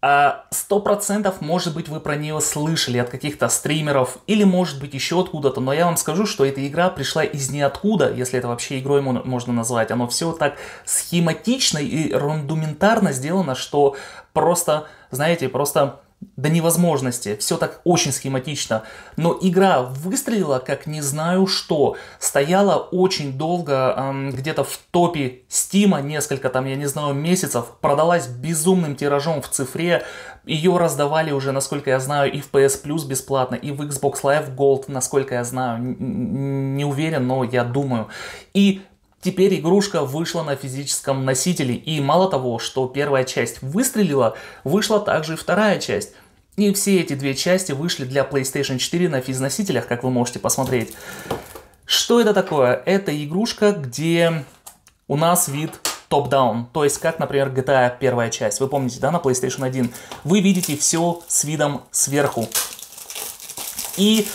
А, Сто процентов, может быть, вы про нее слышали от каких-то стримеров или, может быть, еще откуда-то, но я вам скажу, что эта игра пришла из ниоткуда, если это вообще игрой мо- можно назвать. Оно все так схематично и рандоментарно сделано, что просто, знаете, просто до невозможности. Все так очень схематично. Но игра выстрелила как не знаю что. Стояла очень долго, эм, где-то в топе Стима, несколько там, я не знаю, месяцев. Продалась безумным тиражом в цифре. Ее раздавали уже, насколько я знаю, и в PS Plus бесплатно, и в Xbox Live Gold, насколько я знаю. Не уверен, но я думаю. И Теперь игрушка вышла на физическом носителе, и мало того, что первая часть выстрелила, вышла также и вторая часть. И все эти две части вышли для PlayStation 4 на физносителях, как вы можете посмотреть. Что это такое? Это игрушка, где у нас вид топ-даун, то есть как, например, GTA первая часть. Вы помните, да, на PlayStation 1? Вы видите все с видом сверху. И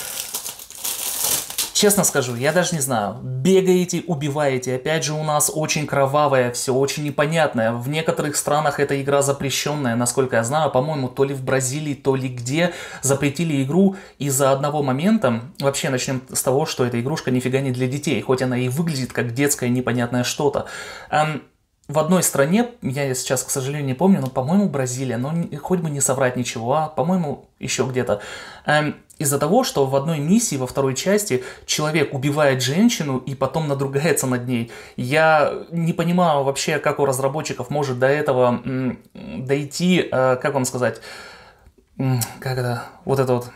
Честно скажу, я даже не знаю. Бегаете, убиваете. Опять же, у нас очень кровавое, все очень непонятное. В некоторых странах эта игра запрещенная, насколько я знаю. По-моему, то ли в Бразилии, то ли где запретили игру из-за одного момента. Вообще, начнем с того, что эта игрушка нифига не для детей, хоть она и выглядит как детское непонятное что-то. Эм, в одной стране, я сейчас, к сожалению, не помню, но, по-моему, Бразилия, но хоть бы не соврать ничего, а, по-моему, еще где-то. Эм, из-за того, что в одной миссии, во второй части, человек убивает женщину и потом надругается над ней. Я не понимаю вообще, как у разработчиков может до этого м, дойти, э, как вам сказать, м, как это, вот это вот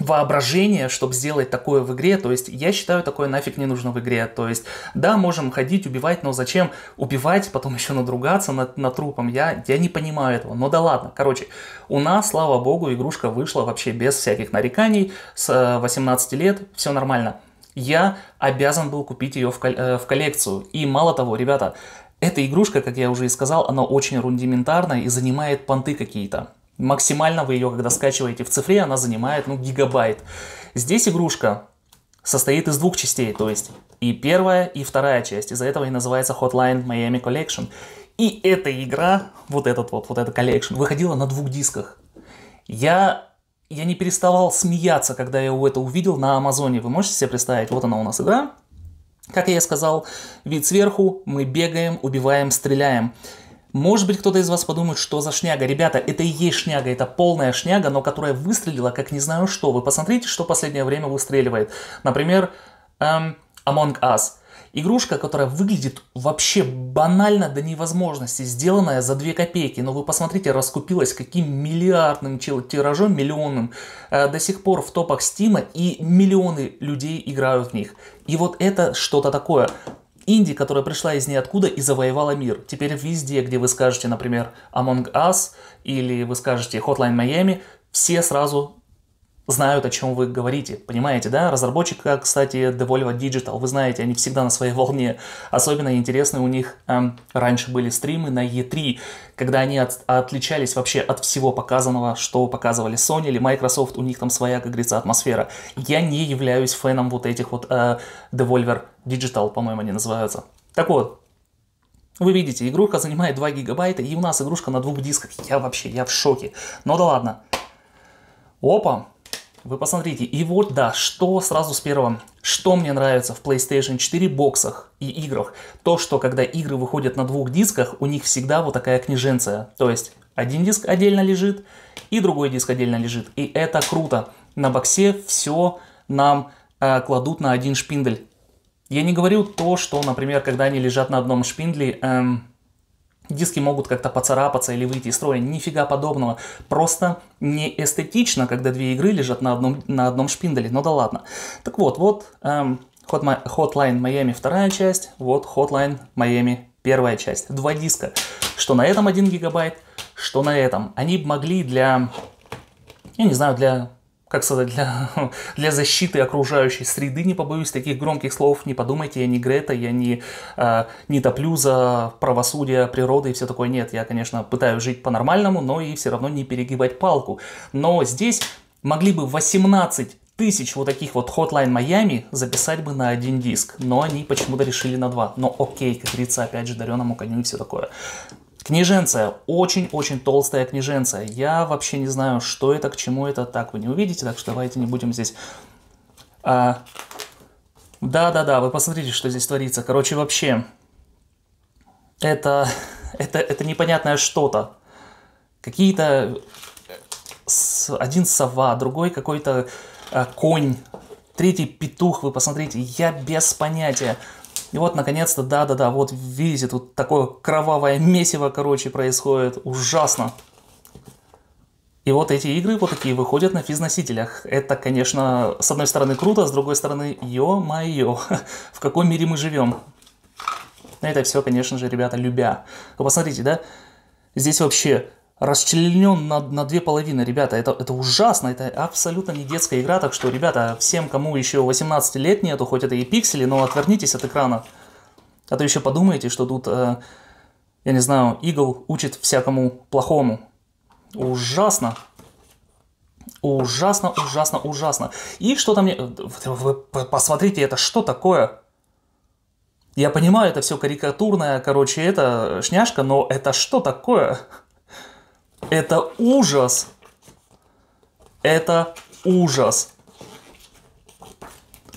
воображение, чтобы сделать такое в игре. То есть я считаю, такое нафиг не нужно в игре. То есть, да, можем ходить, убивать, но зачем убивать, потом еще надругаться над, над трупом? Я, я не понимаю этого. Но да ладно. Короче, у нас, слава богу, игрушка вышла вообще без всяких нареканий. С э, 18 лет все нормально. Я обязан был купить ее в, кол- э, в коллекцию. И мало того, ребята, эта игрушка, как я уже и сказал, она очень рудиментарная и занимает понты какие-то. Максимально вы ее, когда скачиваете в цифре, она занимает, ну, гигабайт. Здесь игрушка состоит из двух частей, то есть и первая, и вторая часть. Из-за этого и называется Hotline Miami Collection. И эта игра, вот этот вот, вот эта collection, выходила на двух дисках. Я, я не переставал смеяться, когда я это увидел на Амазоне. Вы можете себе представить? Вот она у нас игра. Как я и сказал, вид сверху, мы бегаем, убиваем, стреляем. Может быть, кто-то из вас подумает, что за шняга. Ребята, это и есть шняга, это полная шняга, но которая выстрелила, как не знаю что. Вы посмотрите, что последнее время выстреливает. Например, эм, Among Us. Игрушка, которая выглядит вообще банально до невозможности, сделанная за 2 копейки. Но вы посмотрите, раскупилась каким миллиардным тиражом, миллионным, э, до сих пор в топах Стима, и миллионы людей играют в них. И вот это что-то такое. Инди, которая пришла из ниоткуда и завоевала мир. Теперь везде, где вы скажете, например, Among Us или вы скажете Hotline Miami, все сразу знают, о чем вы говорите. Понимаете, да? Разработчик, как, кстати, Devolver Digital, вы знаете, они всегда на своей волне. Особенно интересны у них эм, раньше были стримы на E3, когда они от- отличались вообще от всего показанного, что показывали Sony или Microsoft. У них там своя, как говорится, атмосфера. Я не являюсь феном вот этих вот э, Devolver Digital, по-моему, они называются. Так вот, вы видите, игрушка занимает 2 гигабайта, и у нас игрушка на двух дисках. Я вообще, я в шоке. Но да ладно. Опа, вы посмотрите, и вот да, что сразу с первого, что мне нравится в PlayStation 4 боксах и играх, то, что когда игры выходят на двух дисках, у них всегда вот такая книженция, то есть один диск отдельно лежит и другой диск отдельно лежит, и это круто. На боксе все нам э, кладут на один шпиндель. Я не говорю то, что, например, когда они лежат на одном шпиндле, эм, диски могут как-то поцарапаться или выйти из строя. Нифига подобного. Просто не эстетично, когда две игры лежат на одном, на одном шпинделе. Ну да ладно. Так вот, вот эм, Hotline Miami вторая часть, вот Hotline Miami первая часть. Два диска. Что на этом 1 гигабайт, что на этом. Они могли для, я не знаю, для как сказать, для, для защиты окружающей среды, не побоюсь таких громких слов, не подумайте, я не Грета, я не, э, не топлю за правосудие природы и все такое, нет, я, конечно, пытаюсь жить по-нормальному, но и все равно не перегибать палку. Но здесь могли бы 18 тысяч вот таких вот Hotline Miami записать бы на один диск, но они почему-то решили на два. Но окей, как говорится, опять же, дареному коню и все такое. Книженция, очень-очень толстая книженция. Я вообще не знаю, что это, к чему это, так вы не увидите, так что давайте не будем здесь... А... Да-да-да, вы посмотрите, что здесь творится. Короче, вообще, это, это, это непонятное что-то. Какие-то... Один сова, другой какой-то а, конь, третий петух, вы посмотрите, я без понятия. И вот, наконец-то, да-да-да, вот видите, тут такое кровавое месиво, короче, происходит. Ужасно. И вот эти игры вот такие выходят на физносителях. Это, конечно, с одной стороны круто, с другой стороны, ё-моё, в каком мире мы живем. Это все, конечно же, ребята, любя. Вы посмотрите, да? Здесь вообще расчленен на, на две половины, ребята, это, это ужасно, это абсолютно не детская игра, так что, ребята, всем, кому еще 18 лет нету, хоть это и пиксели, но отвернитесь от экрана, а то еще подумаете, что тут, э, я не знаю, игл учит всякому плохому. Ужасно. Ужасно, ужасно, ужасно. И что-то мне... Вы посмотрите, это что такое? Я понимаю, это все карикатурная, короче, это шняшка, но это что такое? Это ужас. Это ужас.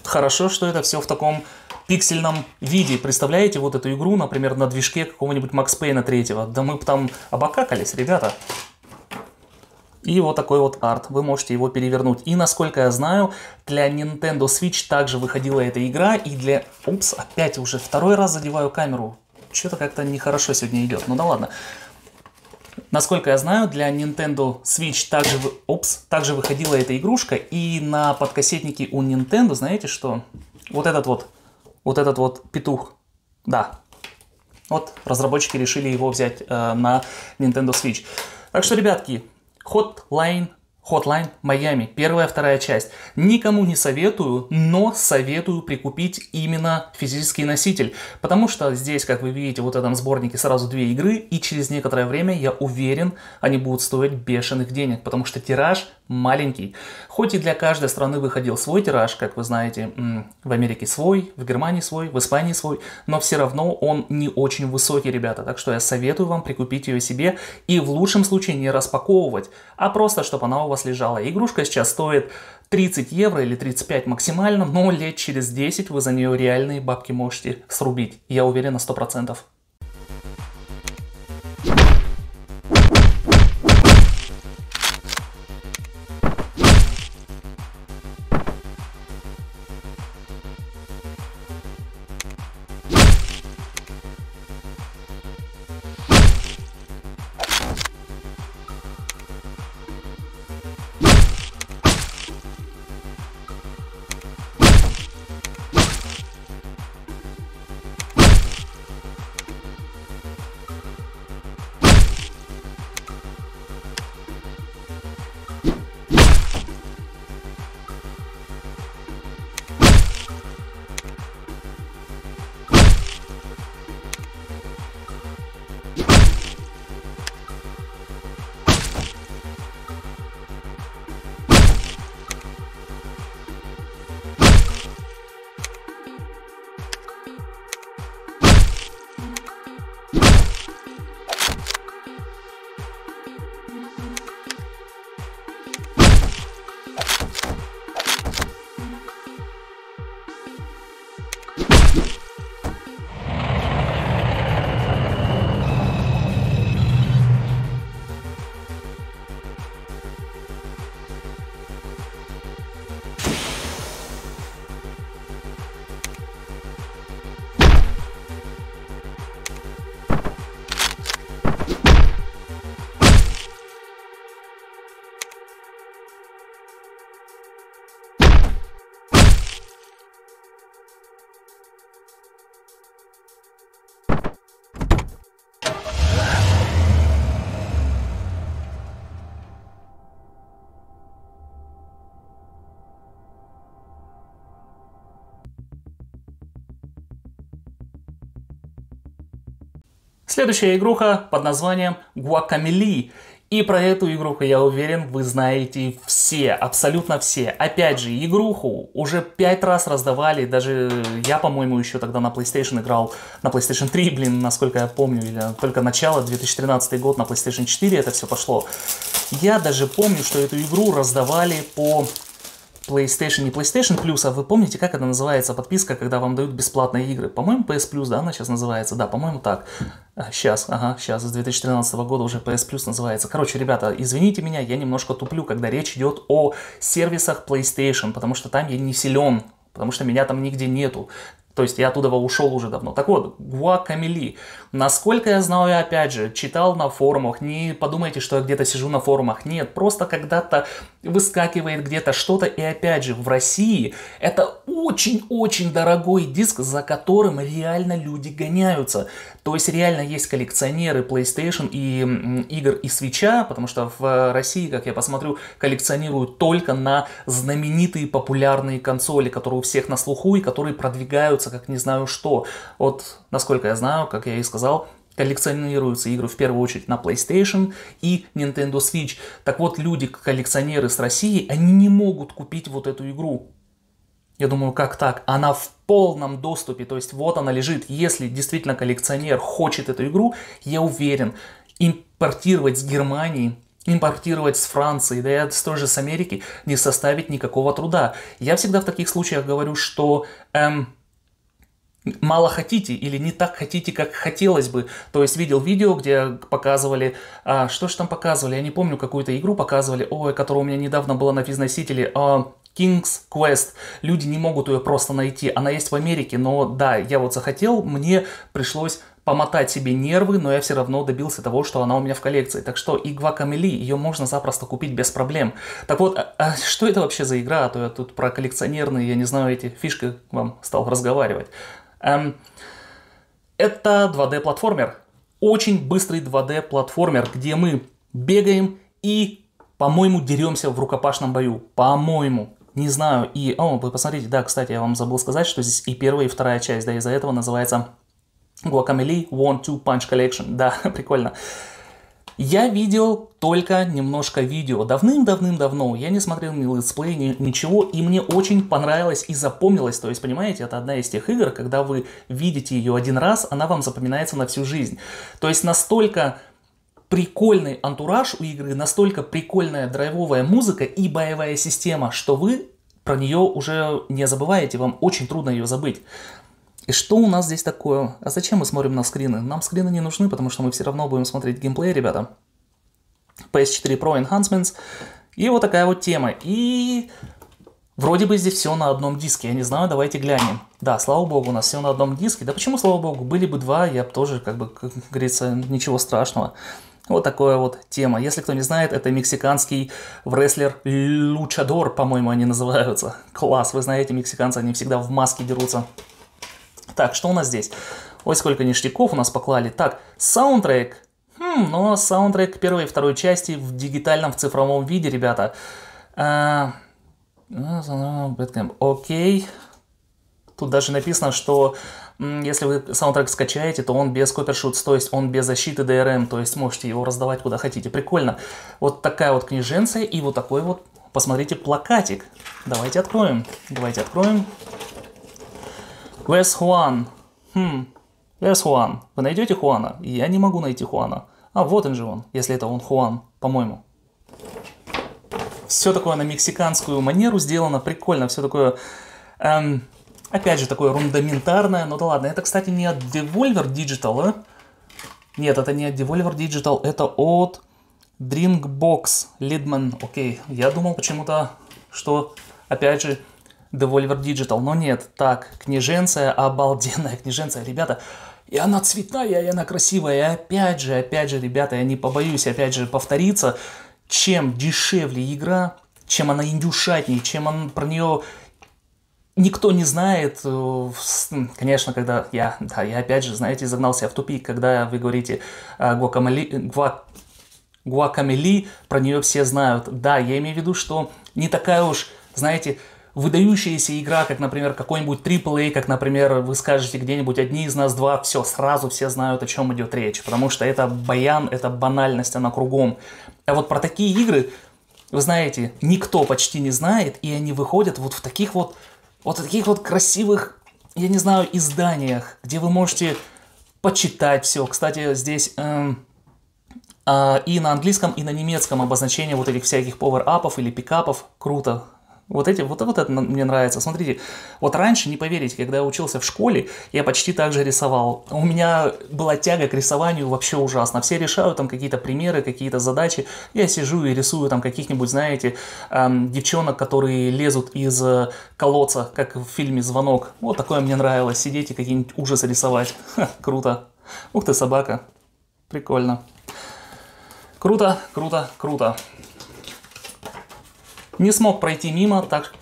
Хорошо, что это все в таком пиксельном виде. Представляете вот эту игру, например, на движке какого-нибудь Макс Пейна третьего? Да мы там обокакались, ребята. И вот такой вот арт, вы можете его перевернуть. И насколько я знаю, для Nintendo Switch также выходила эта игра, и для... Упс, опять уже второй раз задеваю камеру. Что-то как-то нехорошо сегодня идет, ну да ладно. Насколько я знаю, для Nintendo Switch также, опс, также выходила эта игрушка, и на подкассетнике у Nintendo, знаете что? Вот этот вот, вот этот вот петух, да. Вот разработчики решили его взять э, на Nintendo Switch. Так что, ребятки, Hotline Hotline Miami, первая, вторая часть. Никому не советую, но советую прикупить именно физический носитель, потому что здесь, как вы видите, вот в этом сборнике сразу две игры, и через некоторое время, я уверен, они будут стоить бешеных денег, потому что тираж маленький. Хоть и для каждой страны выходил свой тираж, как вы знаете, в Америке свой, в Германии свой, в Испании свой, но все равно он не очень высокий, ребята, так что я советую вам прикупить ее себе и в лучшем случае не распаковывать, а просто, чтобы она у вас лежала. Игрушка сейчас стоит 30 евро или 35 максимально, но лет через 10 вы за нее реальные бабки можете срубить. Я уверен на 100%. Следующая игруха под названием Guacamole. И про эту игруху, я уверен, вы знаете все, абсолютно все. Опять же, игруху уже пять раз раздавали, даже я, по-моему, еще тогда на PlayStation играл, на PlayStation 3, блин, насколько я помню, или только начало, 2013 год на PlayStation 4 это все пошло. Я даже помню, что эту игру раздавали по PlayStation, не PlayStation Plus, а вы помните, как это называется подписка, когда вам дают бесплатные игры? По-моему, PS Plus, да, она сейчас называется? Да, по-моему, так. Сейчас, ага, сейчас, с 2013 года уже PS Plus называется. Короче, ребята, извините меня, я немножко туплю, когда речь идет о сервисах PlayStation, потому что там я не силен, потому что меня там нигде нету. То есть я оттуда ушел уже давно. Так вот, Guacamole. Насколько я знаю, я опять же читал на форумах, не подумайте, что я где-то сижу на форумах. Нет, просто когда-то выскакивает где-то что-то. И опять же, в России это очень-очень дорогой диск, за которым реально люди гоняются. То есть реально есть коллекционеры PlayStation и игр и свеча, потому что в России, как я посмотрю, коллекционируют только на знаменитые популярные консоли, которые у всех на слуху и которые продвигаются как не знаю что. Вот, насколько я знаю, как я и сказал, коллекционируются игры в первую очередь на PlayStation и Nintendo Switch. Так вот, люди, коллекционеры с России, они не могут купить вот эту игру. Я думаю, как так? Она в полном доступе, то есть вот она лежит. Если действительно коллекционер хочет эту игру, я уверен, импортировать с Германии импортировать с Франции, да и с той же с Америки не составит никакого труда. Я всегда в таких случаях говорю, что эм, мало хотите или не так хотите, как хотелось бы. То есть видел видео, где показывали, а, что же там показывали, я не помню, какую-то игру показывали, ой, которая у меня недавно была на физносителе, а, King's Quest. Люди не могут ее просто найти. Она есть в Америке, но да, я вот захотел, мне пришлось помотать себе нервы, но я все равно добился того, что она у меня в коллекции. Так что и Гвакамели, ее можно запросто купить без проблем. Так вот, а, а что это вообще за игра? А то я тут про коллекционерные, я не знаю, эти фишки вам стал разговаривать. Эм, это 2D-платформер. Очень быстрый 2D-платформер, где мы бегаем и, по-моему, деремся в рукопашном бою. По-моему. Не знаю. И, о, вы посмотрите, да, кстати, я вам забыл сказать, что здесь и первая, и вторая часть, да, из-за этого называется Guacamelee One Two Punch Collection. Да, прикольно. Я видел только немножко видео. Давным-давным-давно. Я не смотрел ни летсплей, ни, ничего. И мне очень понравилось и запомнилось. То есть, понимаете, это одна из тех игр, когда вы видите ее один раз, она вам запоминается на всю жизнь. То есть, настолько прикольный антураж у игры, настолько прикольная драйвовая музыка и боевая система, что вы про нее уже не забываете, вам очень трудно ее забыть. И что у нас здесь такое? А зачем мы смотрим на скрины? Нам скрины не нужны, потому что мы все равно будем смотреть геймплей, ребята. PS4 Pro Enhancements. И вот такая вот тема. И вроде бы здесь все на одном диске. Я не знаю, давайте глянем. Да, слава богу, у нас все на одном диске. Да почему, слава богу, были бы два, я бы тоже, как бы, как говорится, ничего страшного. Вот такая вот тема. Если кто не знает, это мексиканский врестлер Лучадор, по-моему, они называются. Класс, вы знаете, мексиканцы, они всегда в маске дерутся. Так, что у нас здесь? Ой, сколько ништяков у нас поклали. Так, саундтрек. Хм, ну, саундтрек первой и второй части в дигитальном, в цифровом виде, ребята. А, окей. Тут даже написано, что если вы саундтрек скачаете, то он без копершутс, то есть он без защиты DRM, то есть можете его раздавать куда хотите. Прикольно. Вот такая вот книженция и вот такой вот, посмотрите, плакатик. Давайте откроем. Давайте откроем. Where's Хуан? Хм, where's Хуан? Вы найдете Хуана? Я не могу найти Хуана. А, вот он же он, если это он Хуан, по-моему. Все такое на мексиканскую манеру сделано, прикольно, все такое, эм, опять же, такое рундаментарное, ну да ладно. Это, кстати, не от Devolver Digital, а? Нет, это не от Devolver Digital, это от Drinkbox Lidman. Окей, я думал почему-то, что, опять же, Devolver Digital, но нет. Так, книженция, обалденная книженция, ребята. И она цветная, и она красивая. И опять же, опять же, ребята, я не побоюсь опять же повториться. Чем дешевле игра, чем она индюшатнее, чем он, про нее никто не знает, э, конечно, когда я, да, я опять же, знаете, загнался в тупик, когда вы говорите Гуакамели, Гуа, Гуакамели, про нее все знают. Да, я имею в виду, что не такая уж, знаете, выдающаяся игра, как, например, какой-нибудь AAA, как, например, вы скажете где-нибудь «Одни из нас два», все, сразу все знают, о чем идет речь, потому что это баян, это банальность, она кругом. А вот про такие игры, вы знаете, никто почти не знает, и они выходят вот в таких вот, вот в таких вот красивых, я не знаю, изданиях, где вы можете почитать все. Кстати, здесь... Эм, а, и на английском, и на немецком обозначение вот этих всяких power-апов или пикапов. Круто. Вот, эти, вот, вот это мне нравится. Смотрите, вот раньше, не поверите, когда я учился в школе, я почти так же рисовал. У меня была тяга к рисованию вообще ужасно. Все решают там какие-то примеры, какие-то задачи. Я сижу и рисую там каких-нибудь, знаете, эм, девчонок, которые лезут из э, колодца, как в фильме «Звонок». Вот такое мне нравилось, сидеть и какие-нибудь ужасы рисовать. Ха, круто. Ух ты, собака. Прикольно. Круто, круто, круто. Не смог пройти мимо, так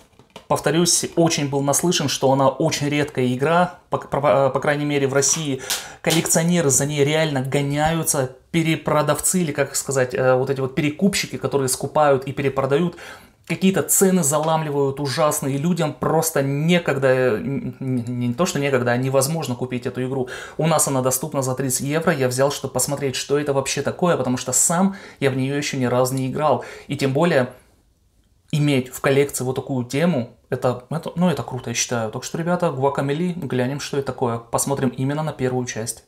повторюсь, очень был наслышан, что она очень редкая игра, по, по, по крайней мере в России коллекционеры за ней реально гоняются, перепродавцы или как сказать, э, вот эти вот перекупщики, которые скупают и перепродают, какие-то цены заламливают ужасные, людям просто некогда, не, не то что некогда, а невозможно купить эту игру. У нас она доступна за 30 евро, я взял, чтобы посмотреть, что это вообще такое, потому что сам я в нее еще ни разу не играл. И тем более иметь в коллекции вот такую тему, это, это, ну, это круто, я считаю. Так что, ребята, Гуакамели, глянем, что это такое. Посмотрим именно на первую часть.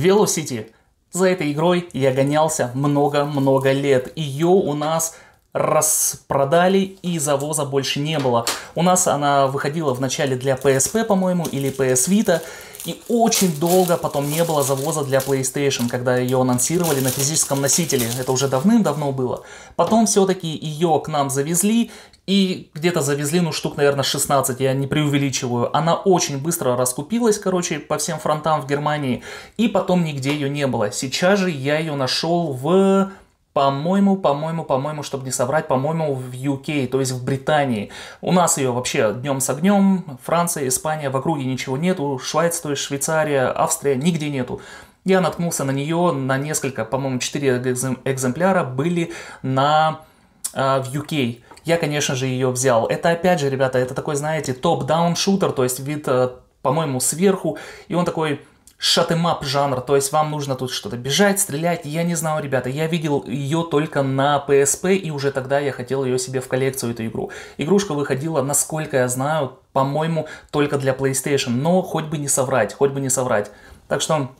Velocity. За этой игрой я гонялся много-много лет. Ее у нас распродали и завоза больше не было. У нас она выходила в начале для PSP, по-моему, или PS Vita. И очень долго потом не было завоза для PlayStation, когда ее анонсировали на физическом носителе. Это уже давным-давно было. Потом все-таки ее к нам завезли, и где-то завезли, ну, штук, наверное, 16, я не преувеличиваю. Она очень быстро раскупилась, короче, по всем фронтам в Германии, и потом нигде ее не было. Сейчас же я ее нашел в по-моему, по-моему, по-моему, чтобы не соврать, по-моему, в UK, то есть в Британии. У нас ее вообще днем с огнем, Франция, Испания, в округе ничего нету, Швейц, то есть Швейцария, Австрия, нигде нету. Я наткнулся на нее, на несколько, по-моему, 4 экземпляра были на, э, в UK. Я, конечно же, ее взял. Это, опять же, ребята, это такой, знаете, топ-даун шутер, то есть вид, э, по-моему, сверху, и он такой шатемап жанр, то есть вам нужно тут что-то бежать, стрелять, я не знаю, ребята, я видел ее только на PSP, и уже тогда я хотел ее себе в коллекцию, эту игру. Игрушка выходила, насколько я знаю, по-моему, только для PlayStation, но хоть бы не соврать, хоть бы не соврать. Так что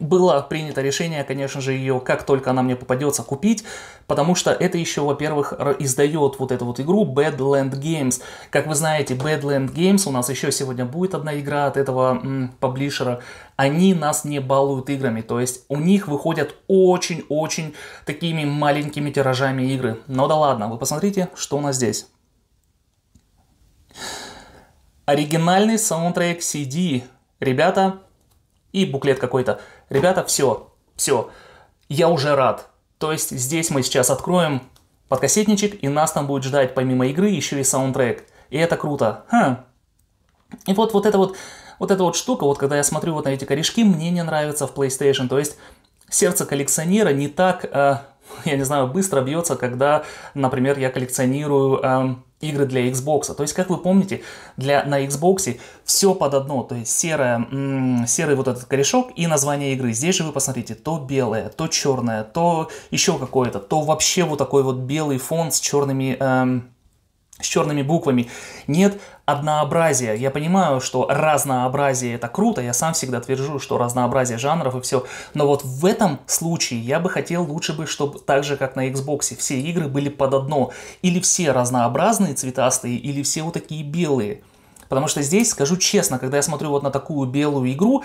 было принято решение, конечно же, ее, как только она мне попадется, купить, потому что это еще, во-первых, издает вот эту вот игру Badland Games. Как вы знаете, Badland Games, у нас еще сегодня будет одна игра от этого м, паблишера, они нас не балуют играми, то есть у них выходят очень-очень такими маленькими тиражами игры. Но да ладно, вы посмотрите, что у нас здесь. Оригинальный саундтрек CD. Ребята, и буклет какой-то. Ребята, все, все, я уже рад. То есть здесь мы сейчас откроем подкассетничек, и нас там будет ждать помимо игры еще и саундтрек. И это круто. Хм. И вот, вот эта вот, вот эта вот штука, вот когда я смотрю вот на эти корешки, мне не нравится в PlayStation. То есть сердце коллекционера не так, э, я не знаю, быстро бьется, когда, например, я коллекционирую э, игры для Xbox. То есть, как вы помните, для, на Xbox все под одно, то есть серая, м, серый вот этот корешок и название игры. Здесь же вы посмотрите, то белое, то черное, то еще какое-то, то вообще вот такой вот белый фон с черными... эм, с черными буквами. Нет однообразия. Я понимаю, что разнообразие это круто, я сам всегда твержу, что разнообразие жанров и все. Но вот в этом случае я бы хотел лучше бы, чтобы так же, как на Xbox, все игры были под одно. Или все разнообразные цветастые, или все вот такие белые. Потому что здесь, скажу честно, когда я смотрю вот на такую белую игру,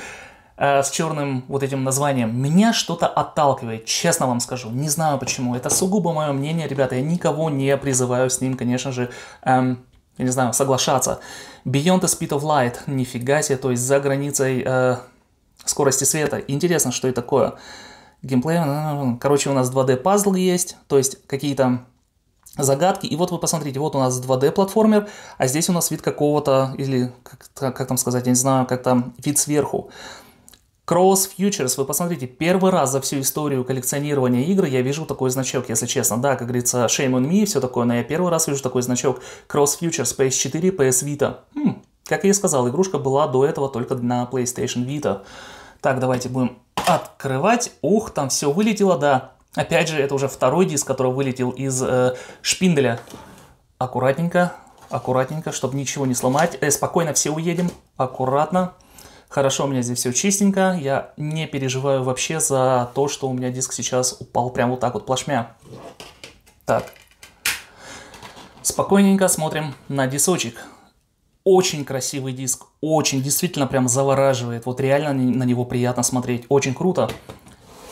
э, с черным вот этим названием, меня что-то отталкивает, честно вам скажу. Не знаю почему. Это сугубо мое мнение, ребята. Я никого не призываю с ним, конечно же, эм, я не знаю, соглашаться. Beyond the Speed of Light, нифига себе, то есть за границей э, скорости света. Интересно, что это такое. Геймплей, э, короче, у нас 2D пазл есть, то есть какие-то загадки. И вот вы посмотрите, вот у нас 2D платформер, а здесь у нас вид какого-то, или как, как там сказать, я не знаю, как там вид сверху. Cross Futures, вы посмотрите, первый раз за всю историю коллекционирования игр я вижу такой значок, если честно. Да, как говорится, shame on me и все такое, но я первый раз вижу такой значок Cross Futures PS4, PS Vita. Хм, как я и сказал, игрушка была до этого только на PlayStation Vita. Так, давайте будем открывать. Ух, там все вылетело, да. Опять же, это уже второй диск, который вылетел из э, шпинделя. Аккуратненько, аккуратненько, чтобы ничего не сломать. Э, спокойно все уедем, аккуратно. Хорошо, у меня здесь все чистенько. Я не переживаю вообще за то, что у меня диск сейчас упал прямо вот так вот плашмя. Так. Спокойненько смотрим на дисочек. Очень красивый диск, очень, действительно прям завораживает. Вот реально на него приятно смотреть, очень круто.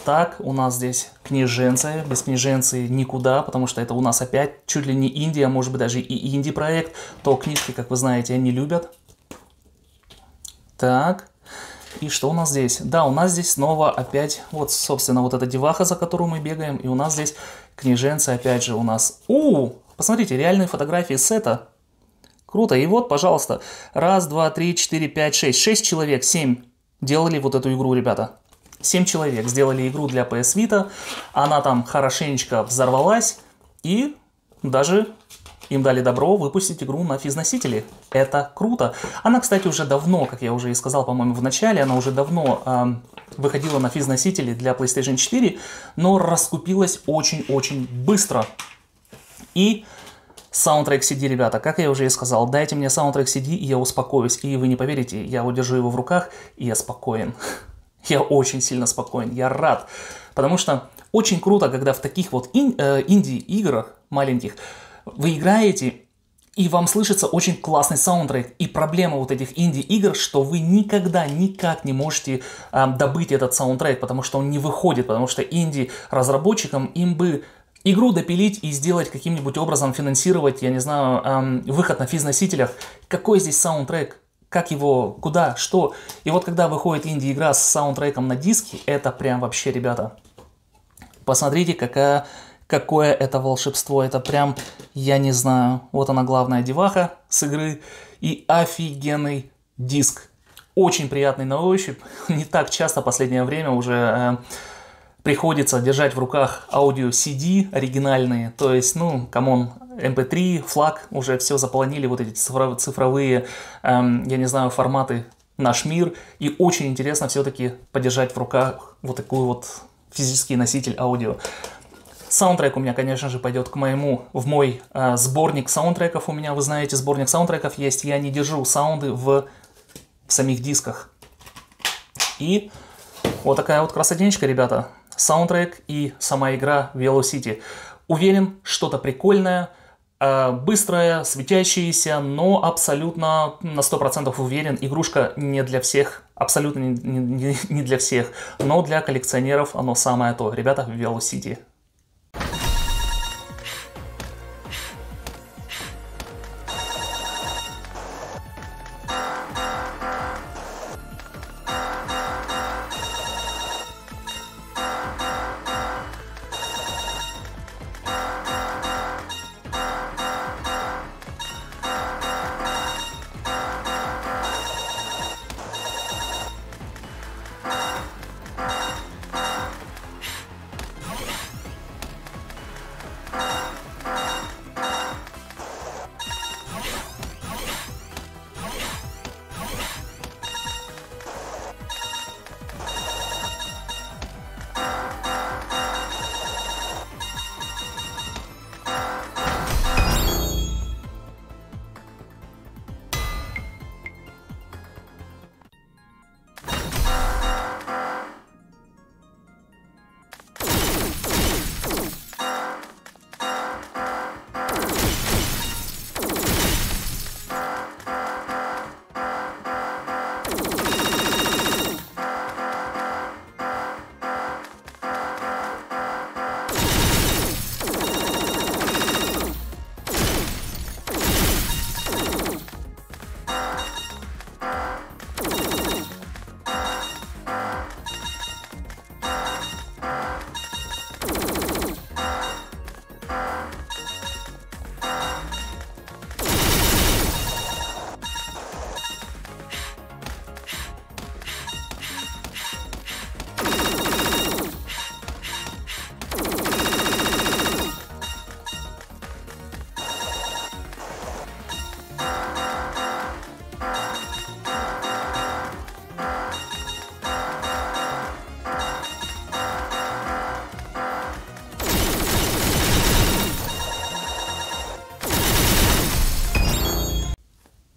Так, у нас здесь книженцы, без книженцы никуда, потому что это у нас опять чуть ли не Индия, может быть даже и инди-проект, то книжки, как вы знаете, они любят. Так, и что у нас здесь? Да, у нас здесь снова опять, вот, собственно, вот эта деваха, за которую мы бегаем, и у нас здесь книженцы опять же у нас. У, посмотрите, реальные фотографии сета. Круто, и вот, пожалуйста, раз, два, три, четыре, пять, шесть, шесть человек, семь делали вот эту игру, ребята. 7 человек сделали игру для PS Vita, она там хорошенечко взорвалась, и даже им дали добро выпустить игру на физносители. Это круто. Она, кстати, уже давно, как я уже и сказал, по-моему, в начале, она уже давно эм, выходила на физносители для PlayStation 4, но раскупилась очень-очень быстро. И саундтрек CD, ребята, как я уже и сказал, дайте мне саундтрек CD, и я успокоюсь. И вы не поверите, я удержу его в руках, и я спокоен. Я очень сильно спокоен, я рад. Потому что очень круто, когда в таких вот ин, э, инди-играх маленьких вы играете, и вам слышится очень классный саундтрек. И проблема вот этих инди-игр, что вы никогда никак не можете э, добыть этот саундтрек, потому что он не выходит, потому что инди-разработчикам им бы игру допилить и сделать каким-нибудь образом финансировать, я не знаю, эм, выход на физносителях. Какой здесь саундтрек? как его, куда, что. И вот когда выходит инди-игра с саундтреком на диске, это прям вообще, ребята, посмотрите, какая, какое это волшебство. Это прям, я не знаю, вот она главная деваха с игры и офигенный диск. Очень приятный на ощупь. Не так часто в последнее время уже э, приходится держать в руках аудио CD оригинальные. То есть, ну, come on, MP3, FLAC, уже все заполонили вот эти цифровые, эм, я не знаю, форматы наш мир. И очень интересно все-таки подержать в руках вот такой вот физический носитель аудио. Саундтрек у меня, конечно же, пойдет к моему, в мой э, сборник саундтреков. У меня, вы знаете, сборник саундтреков есть. Я не держу саунды в, в самих дисках. И Вот такая вот красотенечка, ребята. Саундтрек и сама игра Velocity. Уверен, что-то прикольное, э, быстрое, светящееся, но абсолютно на 100% уверен, игрушка не для всех, абсолютно не, не- не для всех, но для коллекционеров оно самое то. Ребята, Velocity.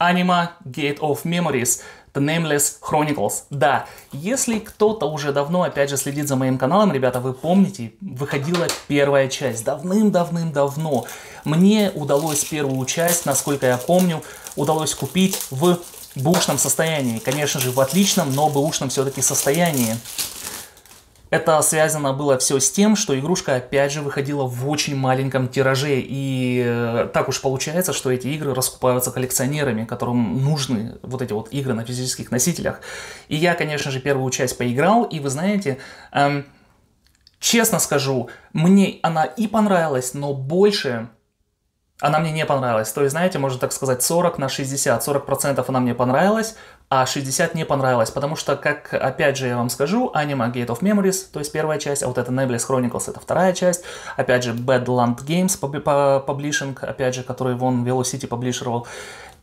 Anima Gate of Memories The Nameless Chronicles. Да, если кто-то уже давно, опять же, следит за моим каналом, ребята, вы помните, выходила первая часть давным-давным-давно. Мне удалось первую часть, насколько я помню, удалось купить в бэушном состоянии. Конечно же, в отличном, но бэушном все-таки состоянии. Это связано было все с тем, что игрушка опять же выходила в очень маленьком тираже. И э, так уж получается, что эти игры раскупаются коллекционерами, которым нужны вот эти вот игры на физических носителях. И я, конечно же, первую часть поиграл, и вы знаете, эм, честно скажу, мне она и понравилась, но больше она мне не понравилась. То есть, знаете, можно так сказать, 40 на 60. 40% она мне понравилась, а 60 не понравилось. Потому что, как, опять же, я вам скажу, Anima Gate of Memories, то есть первая часть, а вот это Nameless Chronicles, это вторая часть. Опять же, Badland Games паблишинг, опять же, который вон Velocity паблишировал.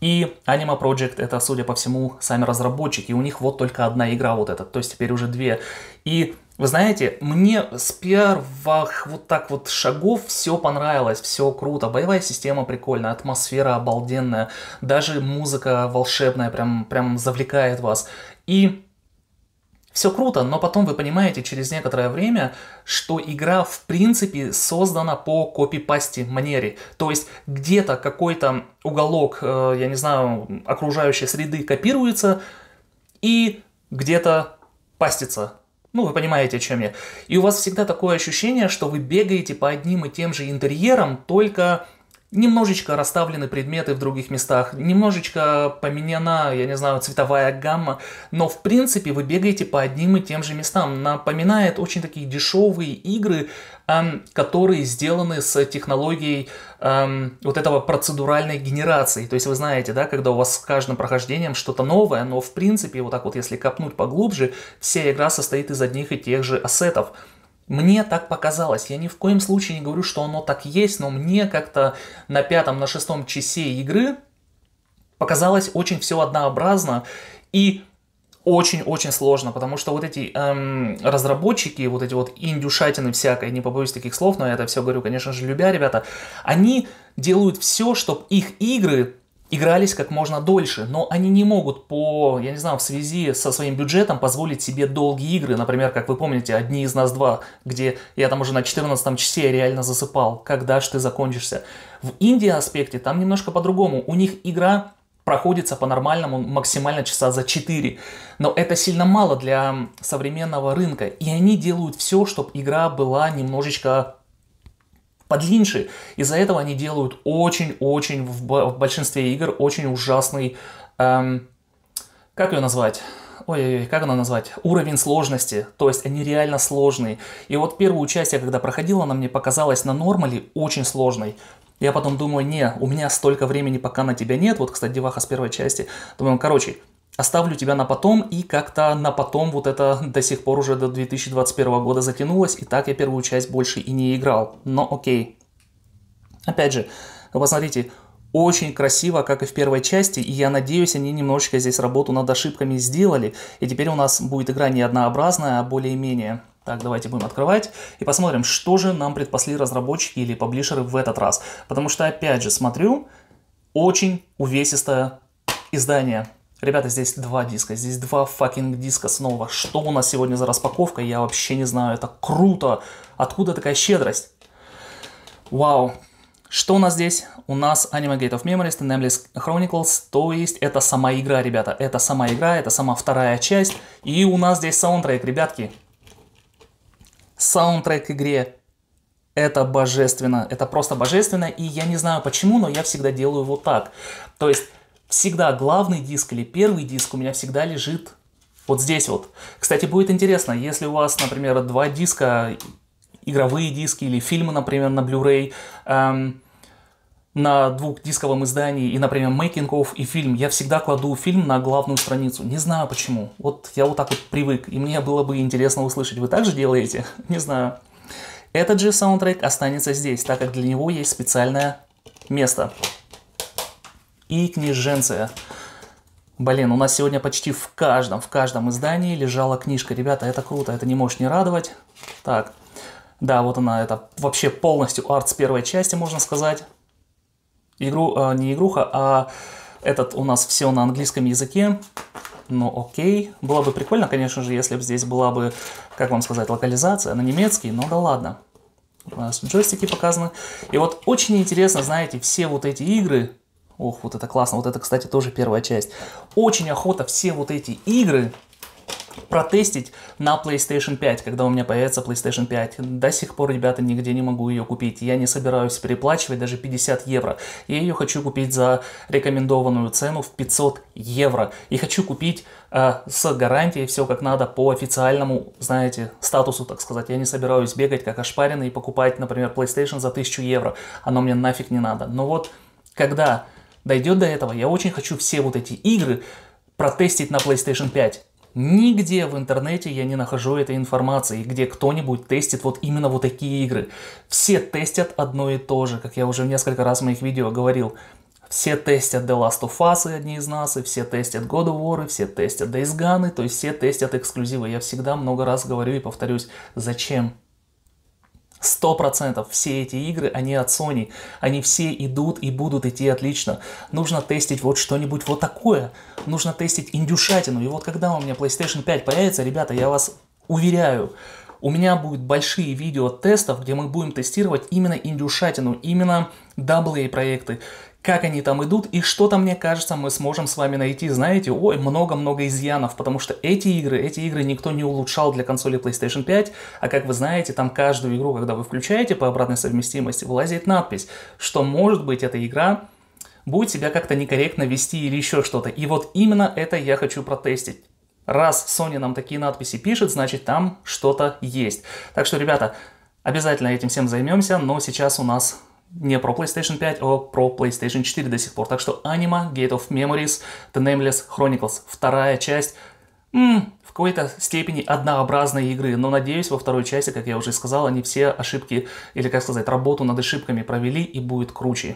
И Anima Project это, судя по всему, сами разработчики. У них вот только одна игра вот эта, то есть теперь уже две. И вы знаете, мне с первых вот так вот шагов все понравилось, все круто. Боевая система прикольная, атмосфера обалденная, даже музыка волшебная, прям, прям завлекает вас. И все круто, но потом вы понимаете через некоторое время, что игра в принципе создана по копипасте манере. То есть где-то какой-то уголок, э, я не знаю, окружающей среды копируется, и где-то пастится. Ну, вы понимаете, о чем я. И у вас всегда такое ощущение, что вы бегаете по одним и тем же интерьерам, только немножечко расставлены предметы в других местах, немножечко поменяна, я не знаю, цветовая гамма, но в принципе вы бегаете по одним и тем же местам. Напоминает очень такие дешевые игры, которые сделаны с технологией эм, вот этого процедуральной генерации. То есть вы знаете, да, когда у вас с каждым прохождением что-то новое, но в принципе вот так вот если копнуть поглубже, вся игра состоит из одних и тех же ассетов. Мне так показалось. Я ни в коем случае не говорю, что оно так есть, но мне как-то на пятом, на шестом часе игры показалось очень все однообразно и очень-очень сложно, потому что вот эти эм, разработчики, вот эти вот индюшатины всякой, не побоюсь таких слов, но я это все говорю, конечно же, любя, ребята, они делают все, чтобы их игры игрались как можно дольше, но они не могут по, я не знаю, в связи со своим бюджетом позволить себе долгие игры, например, как вы помните, «Одни из нас два», где я там уже на 14 часе реально засыпал, когда ж ты закончишься. В Индии аспекте там немножко по-другому, у них игра проходится по-нормальному максимально часа за 4. Но это сильно мало для современного рынка. И они делают все, чтобы игра была немножечко подлиннее. Из-за этого они делают очень-очень в, в большинстве игр очень ужасный, эм, как ее назвать? ой, как она назвать, уровень сложности, то есть они реально сложные. И вот первую часть я когда проходила, она мне показалась на нормале очень сложной. Я потом думаю, не, у меня столько времени пока на тебя нет, вот, кстати, Деваха с первой части. Думаю, короче, оставлю тебя на потом, и как-то на потом вот это до сих пор уже до 2021 года затянулось, и так я первую часть больше и не играл. Но окей. Опять же, посмотрите, очень красиво, как и в первой части, и я надеюсь, они немножечко здесь работу над ошибками сделали, и теперь у нас будет игра не однообразная, а более-менее. Так, давайте будем открывать и посмотрим, что же нам преподнесли разработчики или паблишеры в этот раз. Потому что, опять же, смотрю, очень увесистое издание. Ребята, здесь два диска, здесь два fucking диска снова. Что у нас сегодня за распаковка, я вообще не знаю. Это круто. Откуда такая щедрость? Вау. Что у нас здесь? У нас Anima Gate of Memories, Nameless Chronicles, то есть это сама игра, ребята. Это сама игра, это сама вторая часть. И у нас здесь саундтрек, ребятки саундтрек игре. Это божественно, это просто божественно, и я не знаю почему, но я всегда делаю вот так. То есть всегда главный диск или первый диск у меня всегда лежит вот здесь вот. Кстати, будет интересно, если у вас, например, два диска, игровые диски или фильмы, например, на Blu-ray, эм, на двухдисковом издании и, например, making of и фильм, я всегда кладу фильм на главную страницу. Не знаю почему. Вот я вот так вот привык, и мне было бы интересно услышать. Вы также делаете? Не знаю. Этот же саундтрек останется здесь, так как для него есть специальное место. И книженция. Блин, у нас сегодня почти в каждом, в каждом издании лежала книжка. Ребята, это круто, это не может не радовать. Так, да, вот она, это вообще полностью арт с первой части, можно сказать игру, а, не игруха, а этот у нас все на английском языке. Ну окей, было бы прикольно, конечно же, если бы здесь была бы, как вам сказать, локализация на немецкий, но да ладно. У нас джойстики показаны. И вот очень интересно, знаете, все вот эти игры, ох, вот это классно, вот это, кстати, тоже первая часть. Очень охота все вот эти игры протестить на PlayStation 5, когда у меня появится PlayStation 5. До сих пор, ребята, нигде не могу ее купить. Я не собираюсь переплачивать даже 50 евро. Я ее хочу купить за рекомендованную цену в 500 евро. И хочу купить э, с гарантией все как надо по официальному, знаете, статусу, так сказать. Я не собираюсь бегать как ошпаренный и покупать, например, PlayStation за 1000 евро. Оно мне нафиг не надо. Но вот, когда дойдет до этого, я очень хочу все вот эти игры протестить на PlayStation 5. Нигде в интернете я не нахожу этой информации, где кто-нибудь тестит вот именно вот такие игры. Все тестят одно и то же, как я уже несколько раз в моих видео говорил. Все тестят The Last of Us, и одни из нас, и все тестят God of War, и все тестят Days Gone, то есть все тестят эксклюзивы. Я всегда много раз говорю и повторюсь, зачем? Сто процентов все эти игры, они от Sony. Они все идут и будут идти отлично. Нужно тестить вот что-нибудь вот такое. Нужно тестить индюшатину. И вот когда у меня PlayStation 5 появится, ребята, я вас уверяю, у меня будут большие видео тестов, где мы будем тестировать именно индюшатину, именно AA проекты как они там идут и что-то, мне кажется, мы сможем с вами найти, знаете, ой, много-много изъянов, потому что эти игры, эти игры никто не улучшал для консоли PlayStation 5, а как вы знаете, там каждую игру, когда вы включаете по обратной совместимости, вылазит надпись, что может быть эта игра будет себя как-то некорректно вести или еще что-то. И вот именно это я хочу протестить. Раз Sony нам такие надписи пишет, значит там что-то есть. Так что, ребята, обязательно этим всем займемся, но сейчас у нас не про PlayStation 5, а про PlayStation 4 до сих пор. Так что Anima, Gate of Memories, The Nameless Chronicles, вторая часть, м-м, в какой-то степени однообразной игры, но надеюсь, во второй части, как я уже сказал, они все ошибки, или как сказать, работу над ошибками провели и будет круче.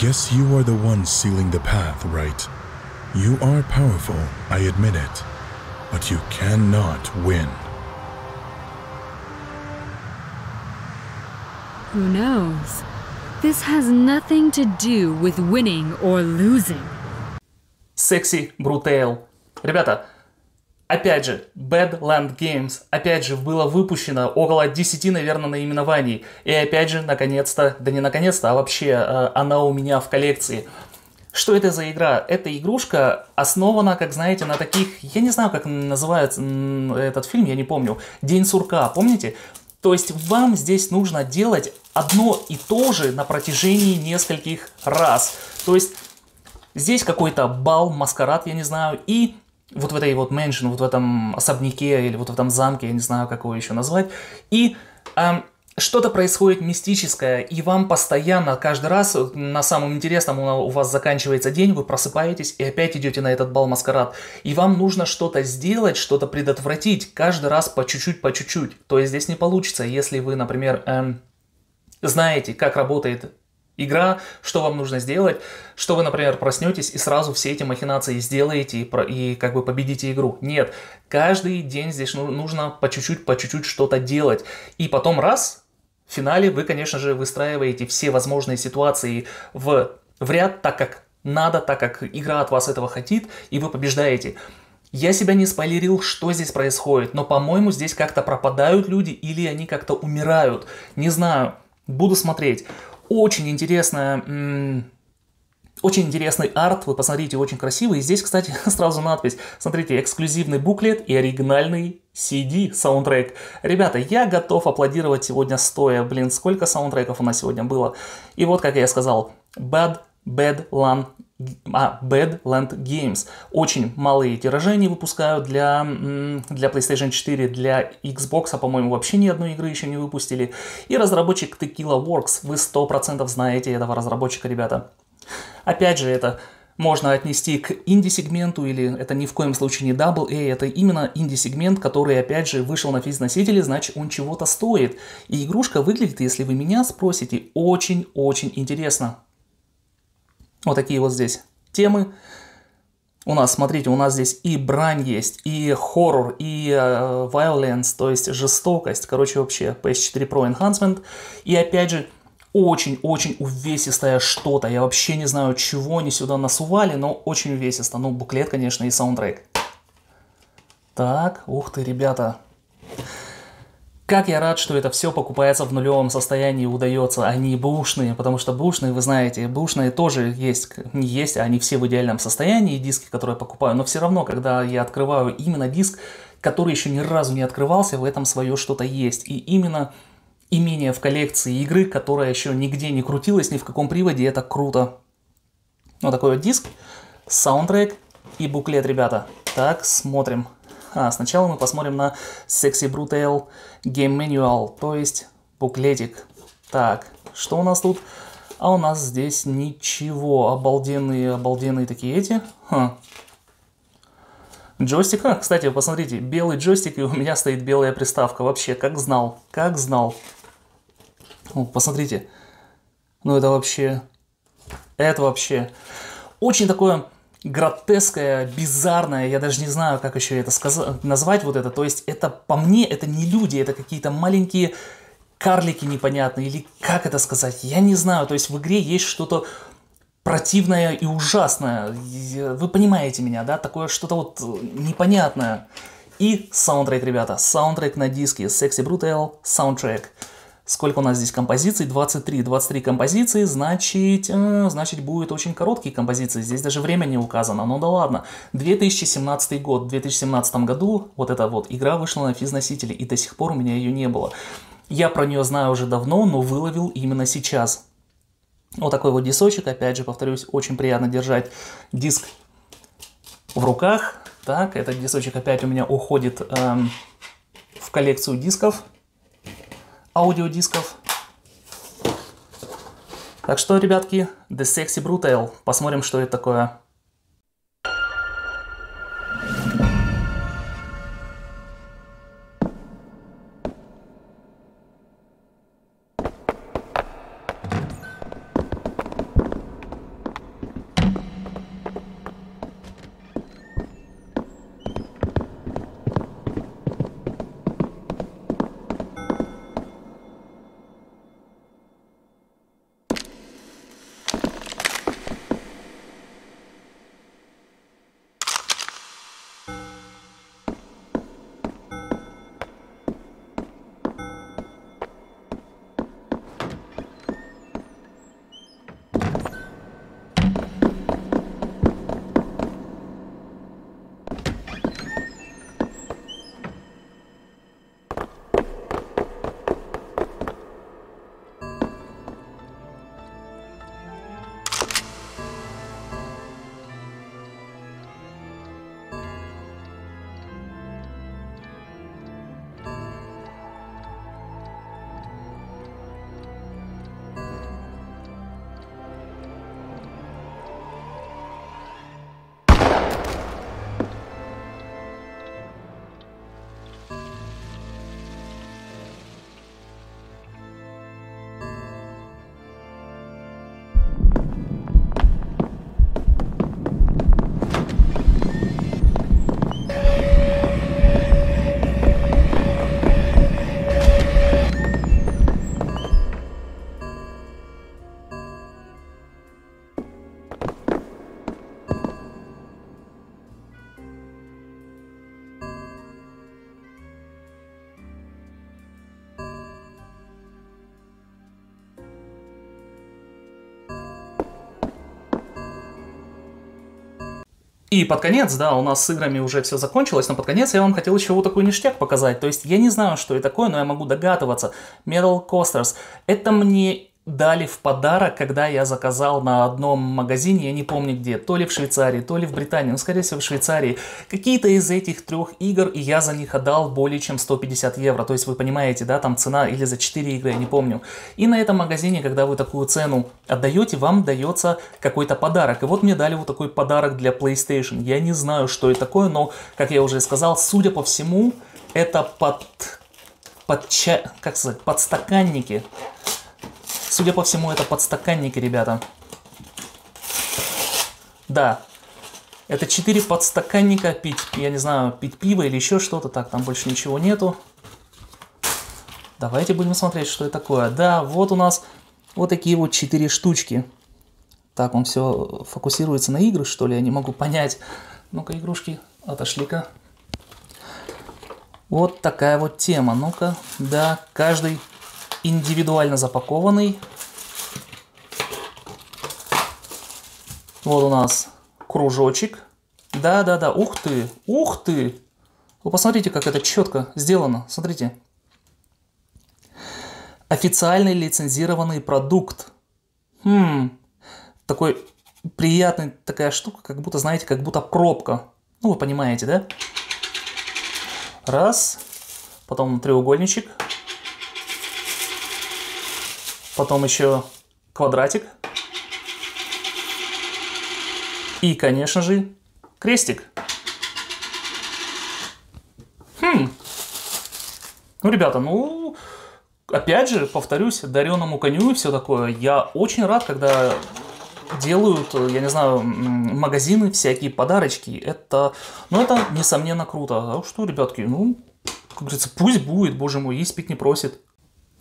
guess you are the one sealing the path, right? You are powerful, I admit it. But you cannot win. Who knows? This has nothing to do with winning or losing. Секси Брутейл. Ребята, опять же, Badland Games, опять же, было выпущено около 10, наверное, наименований. И опять же, наконец-то, да не наконец-то, а вообще, э, она у меня в коллекции. Что это за игра? Эта игрушка основана, как знаете, на таких, я не знаю, как называется этот фильм, я не помню, День сурка, помните? То есть вам здесь нужно делать одно и то же на протяжении нескольких раз. То есть здесь какой-то бал, маскарад, я не знаю, и вот в этой вот mansion, вот в этом особняке или вот в этом замке, я не знаю, как его еще назвать, и эм, что-то происходит мистическое, и вам постоянно, каждый раз, э, на самом интересном у вас заканчивается день, вы просыпаетесь и опять идете на этот бал маскарад. И вам нужно что-то сделать, что-то предотвратить, каждый раз по чуть-чуть, по чуть-чуть. То есть здесь не получится, если вы, например, эм, знаете, как работает игра, что вам нужно сделать, что вы, например, проснетесь и сразу все эти махинации сделаете и, про- и как бы победите игру. Нет, каждый день здесь ну- нужно по чуть-чуть, по чуть-чуть что-то делать. И потом раз, в финале вы, конечно же, выстраиваете все возможные ситуации в, в ряд, так как надо, так как игра от вас этого хотит, и вы побеждаете. Я себя не спойлерил, что здесь происходит, но, по-моему, здесь как-то пропадают люди или они как-то умирают. Не знаю, буду смотреть. Очень интересная очень интересный арт, вы посмотрите, очень красивый. И здесь, кстати, сразу надпись. Смотрите, эксклюзивный буклет и оригинальный CD саундтрек. Ребята, я готов аплодировать сегодня стоя. Блин, сколько саундтреков у нас сегодня было. И вот, как я сказал, Bad Badland, а, Badland Games. Очень малые тиражи они выпускают для, для PlayStation 4, для Xbox, а, по-моему, вообще ни одной игры еще не выпустили. И разработчик Tequila Works. Вы 100% знаете этого разработчика, ребята. Опять же, это можно отнести к инди-сегменту, или это ни в коем случае не AA, это именно инди-сегмент, который, опять же, вышел на физ-носителе, значит, он чего-то стоит. И игрушка выглядит, если вы меня спросите, очень-очень интересно. Вот такие вот здесь темы. У нас, смотрите, у нас здесь и брань есть, и хоррор, и э, violence, то есть жестокость. Короче, вообще PS4 Pro Enhancement. И опять же, очень-очень увесистое что-то. Я вообще не знаю, чего они сюда насували, но очень увесисто. Ну, буклет, конечно, и саундтрек. Так, ух ты, ребята. Как я рад, что это все покупается в нулевом состоянии и удается, а не бушные, потому что бушные, вы знаете, бушные тоже есть, не есть, а они все в идеальном состоянии, диски, которые я покупаю, но все равно, когда я открываю именно диск, который еще ни разу не открывался, в этом свое что-то есть, и именно имение в коллекции игры, которая еще нигде не крутилась, ни в каком приводе, это круто. Вот такой вот диск, саундтрек и буклет, ребята. Так, смотрим. А, сначала мы посмотрим на Sexy Brutal Game Manual, то есть буклетик. Так, что у нас тут? А у нас здесь ничего. Обалденные, обалденные такие эти. Ха. Джойстик. А, кстати, посмотрите, белый джойстик, и у меня стоит белая приставка. Вообще, как знал, как знал. О, посмотрите. Ну, это вообще... Это вообще... Очень такое гротеское, бизарное, я даже не знаю, как еще это сказать, назвать вот это. То есть это, по мне, это не люди, это какие-то маленькие карлики непонятные, или как это сказать, я не знаю. То есть в игре есть что-то противное и ужасное. Вы понимаете меня, да? Такое что-то вот непонятное. И саундтрек, ребята. Саундтрек на диске. Sexy Brutal Soundtrack. Сколько у нас здесь композиций? 23. 23 композиции, значит, э, значит будет очень короткие композиции. Здесь даже время не указано. Ну да ладно. 2017 год. В 2017 году вот эта вот игра вышла на физносителе, и до сих пор у меня ее не было. Я про нее знаю уже давно, но выловил именно сейчас. Вот такой вот дисочек, опять же, повторюсь, очень приятно держать диск в руках. Так, этот дисочек опять у меня уходит эм, в коллекцию дисков, аудиодисков. Так что, ребятки, The Sexy Brutal. Посмотрим, что это такое. И под конец, да, у нас с играми уже все закончилось, но под конец я вам хотел еще вот такой ништяк показать. То есть я не знаю, что это такое, но я могу догадываться. Metal Coasters. Это мне дали в подарок, когда я заказал на одном магазине, я не помню где, то ли в Швейцарии, то ли в Британии, ну, скорее всего, в Швейцарии, какие-то из этих трех игр, и я за них отдал более чем 150 евро, то есть вы понимаете, да, там цена или за 4 игры, я не помню. И на этом магазине, когда вы такую цену отдаете, вам дается какой-то подарок. И вот мне дали вот такой подарок для PlayStation. Я не знаю, что это такое, но, как я уже сказал, судя по всему, это под под как сказать, подстаканники Судя по всему, это подстаканники, ребята. Да. Это 4 подстаканника пить, я не знаю, пить пиво или еще что-то. Так, там больше ничего нету. Давайте будем смотреть, что это такое. Да, вот у нас вот такие вот 4 штучки. Так, он все фокусируется на игры, что ли? Я не могу понять. Ну-ка, игрушки, отошли-ка. Вот такая вот тема. Ну-ка, да, каждый индивидуально запакованный. Вот у нас кружочек. Да-да-да, ух ты, ух ты. Вы посмотрите, как это четко сделано. Смотрите. Официальный лицензированный продукт. Хм, такой приятный такая штука, как будто, знаете, как будто пробка. Ну, вы понимаете, да? Раз, потом треугольничек, потом еще квадратик. И, конечно же, крестик. Хм. Ну, ребята, ну, опять же, повторюсь, дареному коню и все такое. Я очень рад, когда делают, я не знаю, магазины, всякие подарочки. Это, ну, это, несомненно, круто. А что, ребятки, ну, как говорится, пусть будет, боже мой, есть пить не просит.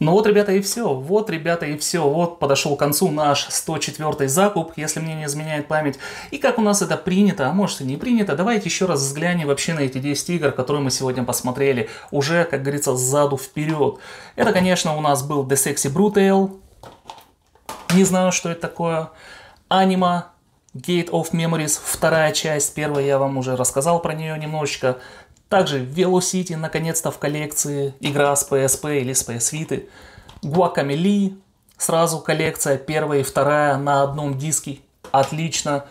Ну вот, ребята, и все. Вот, ребята, и все. Вот подошел к концу наш 104 закуп, если мне не изменяет память. И как у нас это принято, а может и не принято, давайте еще раз взглянем вообще на эти 10 игр, которые мы сегодня посмотрели. Уже, как говорится, сзаду вперед. Это, конечно, у нас был The Sexy Brutal. Не знаю, что это такое. Anima, Gate of Memories, вторая часть. Первая я вам уже рассказал про нее немножечко. Также Velocity наконец-то в коллекции, игра с PSP или с PS Vita. Guacamole, сразу коллекция, первая и вторая на одном диске, отлично.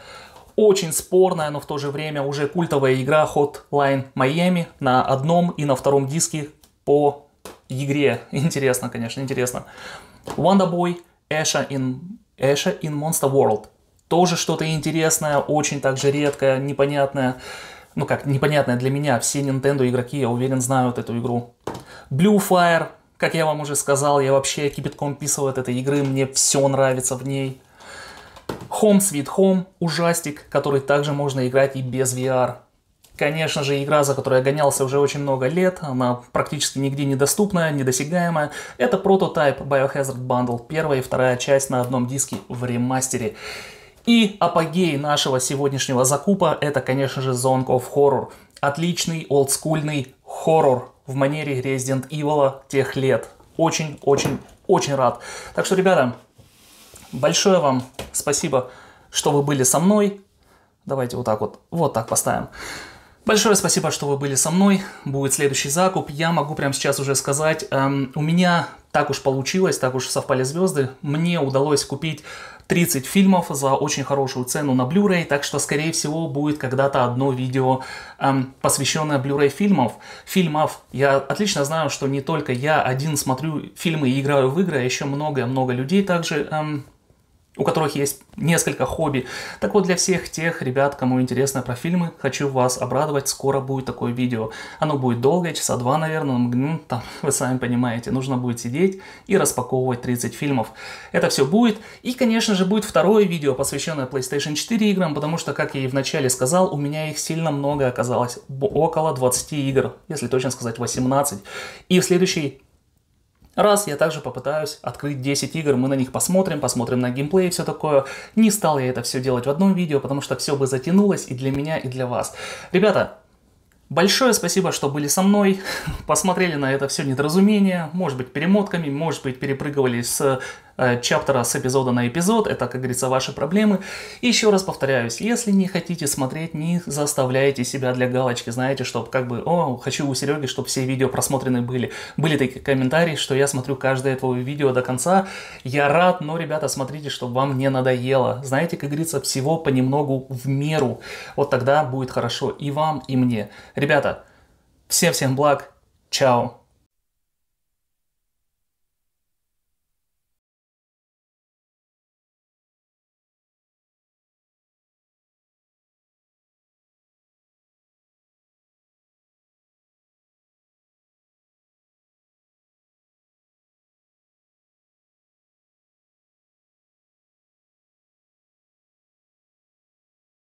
Очень спорная, но в то же время уже культовая игра Hotline Miami на одном и на втором диске по игре. Интересно, конечно, интересно. Wonder Boy, Asha in, Asha in Monster World. Тоже что-то интересное, очень также редкое, непонятное ну как, непонятная для меня. Все Nintendo игроки, я уверен, знают эту игру. Blue Fire, как я вам уже сказал, я вообще кипятком писал от этой игры, мне все нравится в ней. Home Sweet Home, ужастик, который также можно играть и без VR. Конечно же, игра, за которой я гонялся уже очень много лет, она практически нигде недоступная, недосягаемая. Это прототип Biohazard Bundle, первая и вторая часть на одном диске в ремастере. И апогей нашего сегодняшнего закупа это, конечно же, Zone of Horror. Отличный олдскульный хоррор в манере Resident Evil тех лет. Очень-очень-очень рад. Так что, ребята, большое вам спасибо, что вы были со мной. Давайте вот так вот, вот так поставим. Большое спасибо, что вы были со мной. Будет следующий закуп. Я могу прямо сейчас уже сказать, эм, у меня так уж получилось, так уж совпали звезды. Мне удалось купить 30 фильмов за очень хорошую цену на Blu-ray, так что, скорее всего, будет когда-то одно видео, эм, посвященное Blu-ray фильмов. Фильмов. Я отлично знаю, что не только я один смотрю фильмы и играю в игры, а еще много-много людей также эм, у которых есть несколько хобби. Так вот, для всех тех ребят, кому интересно про фильмы, хочу вас обрадовать, скоро будет такое видео. Оно будет долгое, часа два, наверное, ну, там, вы сами понимаете, нужно будет сидеть и распаковывать 30 фильмов. Это все будет. И, конечно же, будет второе видео, посвященное PlayStation 4 играм, потому что, как я и вначале сказал, у меня их сильно много оказалось, около 20 игр, если точно сказать 18. И в следующий Раз, я также попытаюсь открыть 10 игр, мы на них посмотрим, посмотрим на геймплей и все такое. Не стал я это все делать в одном видео, потому что все бы затянулось и для меня, и для вас. Ребята, Большое спасибо, что были со мной, посмотрели на это все недоразумение, может быть перемотками, может быть перепрыгивали с чаптера с эпизода на эпизод, это, как говорится, ваши проблемы. Еще раз повторяюсь, если не хотите смотреть, не заставляйте себя для галочки, знаете, чтобы как бы, о, хочу у Сереги, чтобы все видео просмотрены были. Были такие комментарии, что я смотрю каждое твое видео до конца. Я рад, но, ребята, смотрите, чтобы вам не надоело. Знаете, как говорится, всего понемногу в меру. Вот тогда будет хорошо и вам, и мне. Ребята, всем-всем благ. Чао.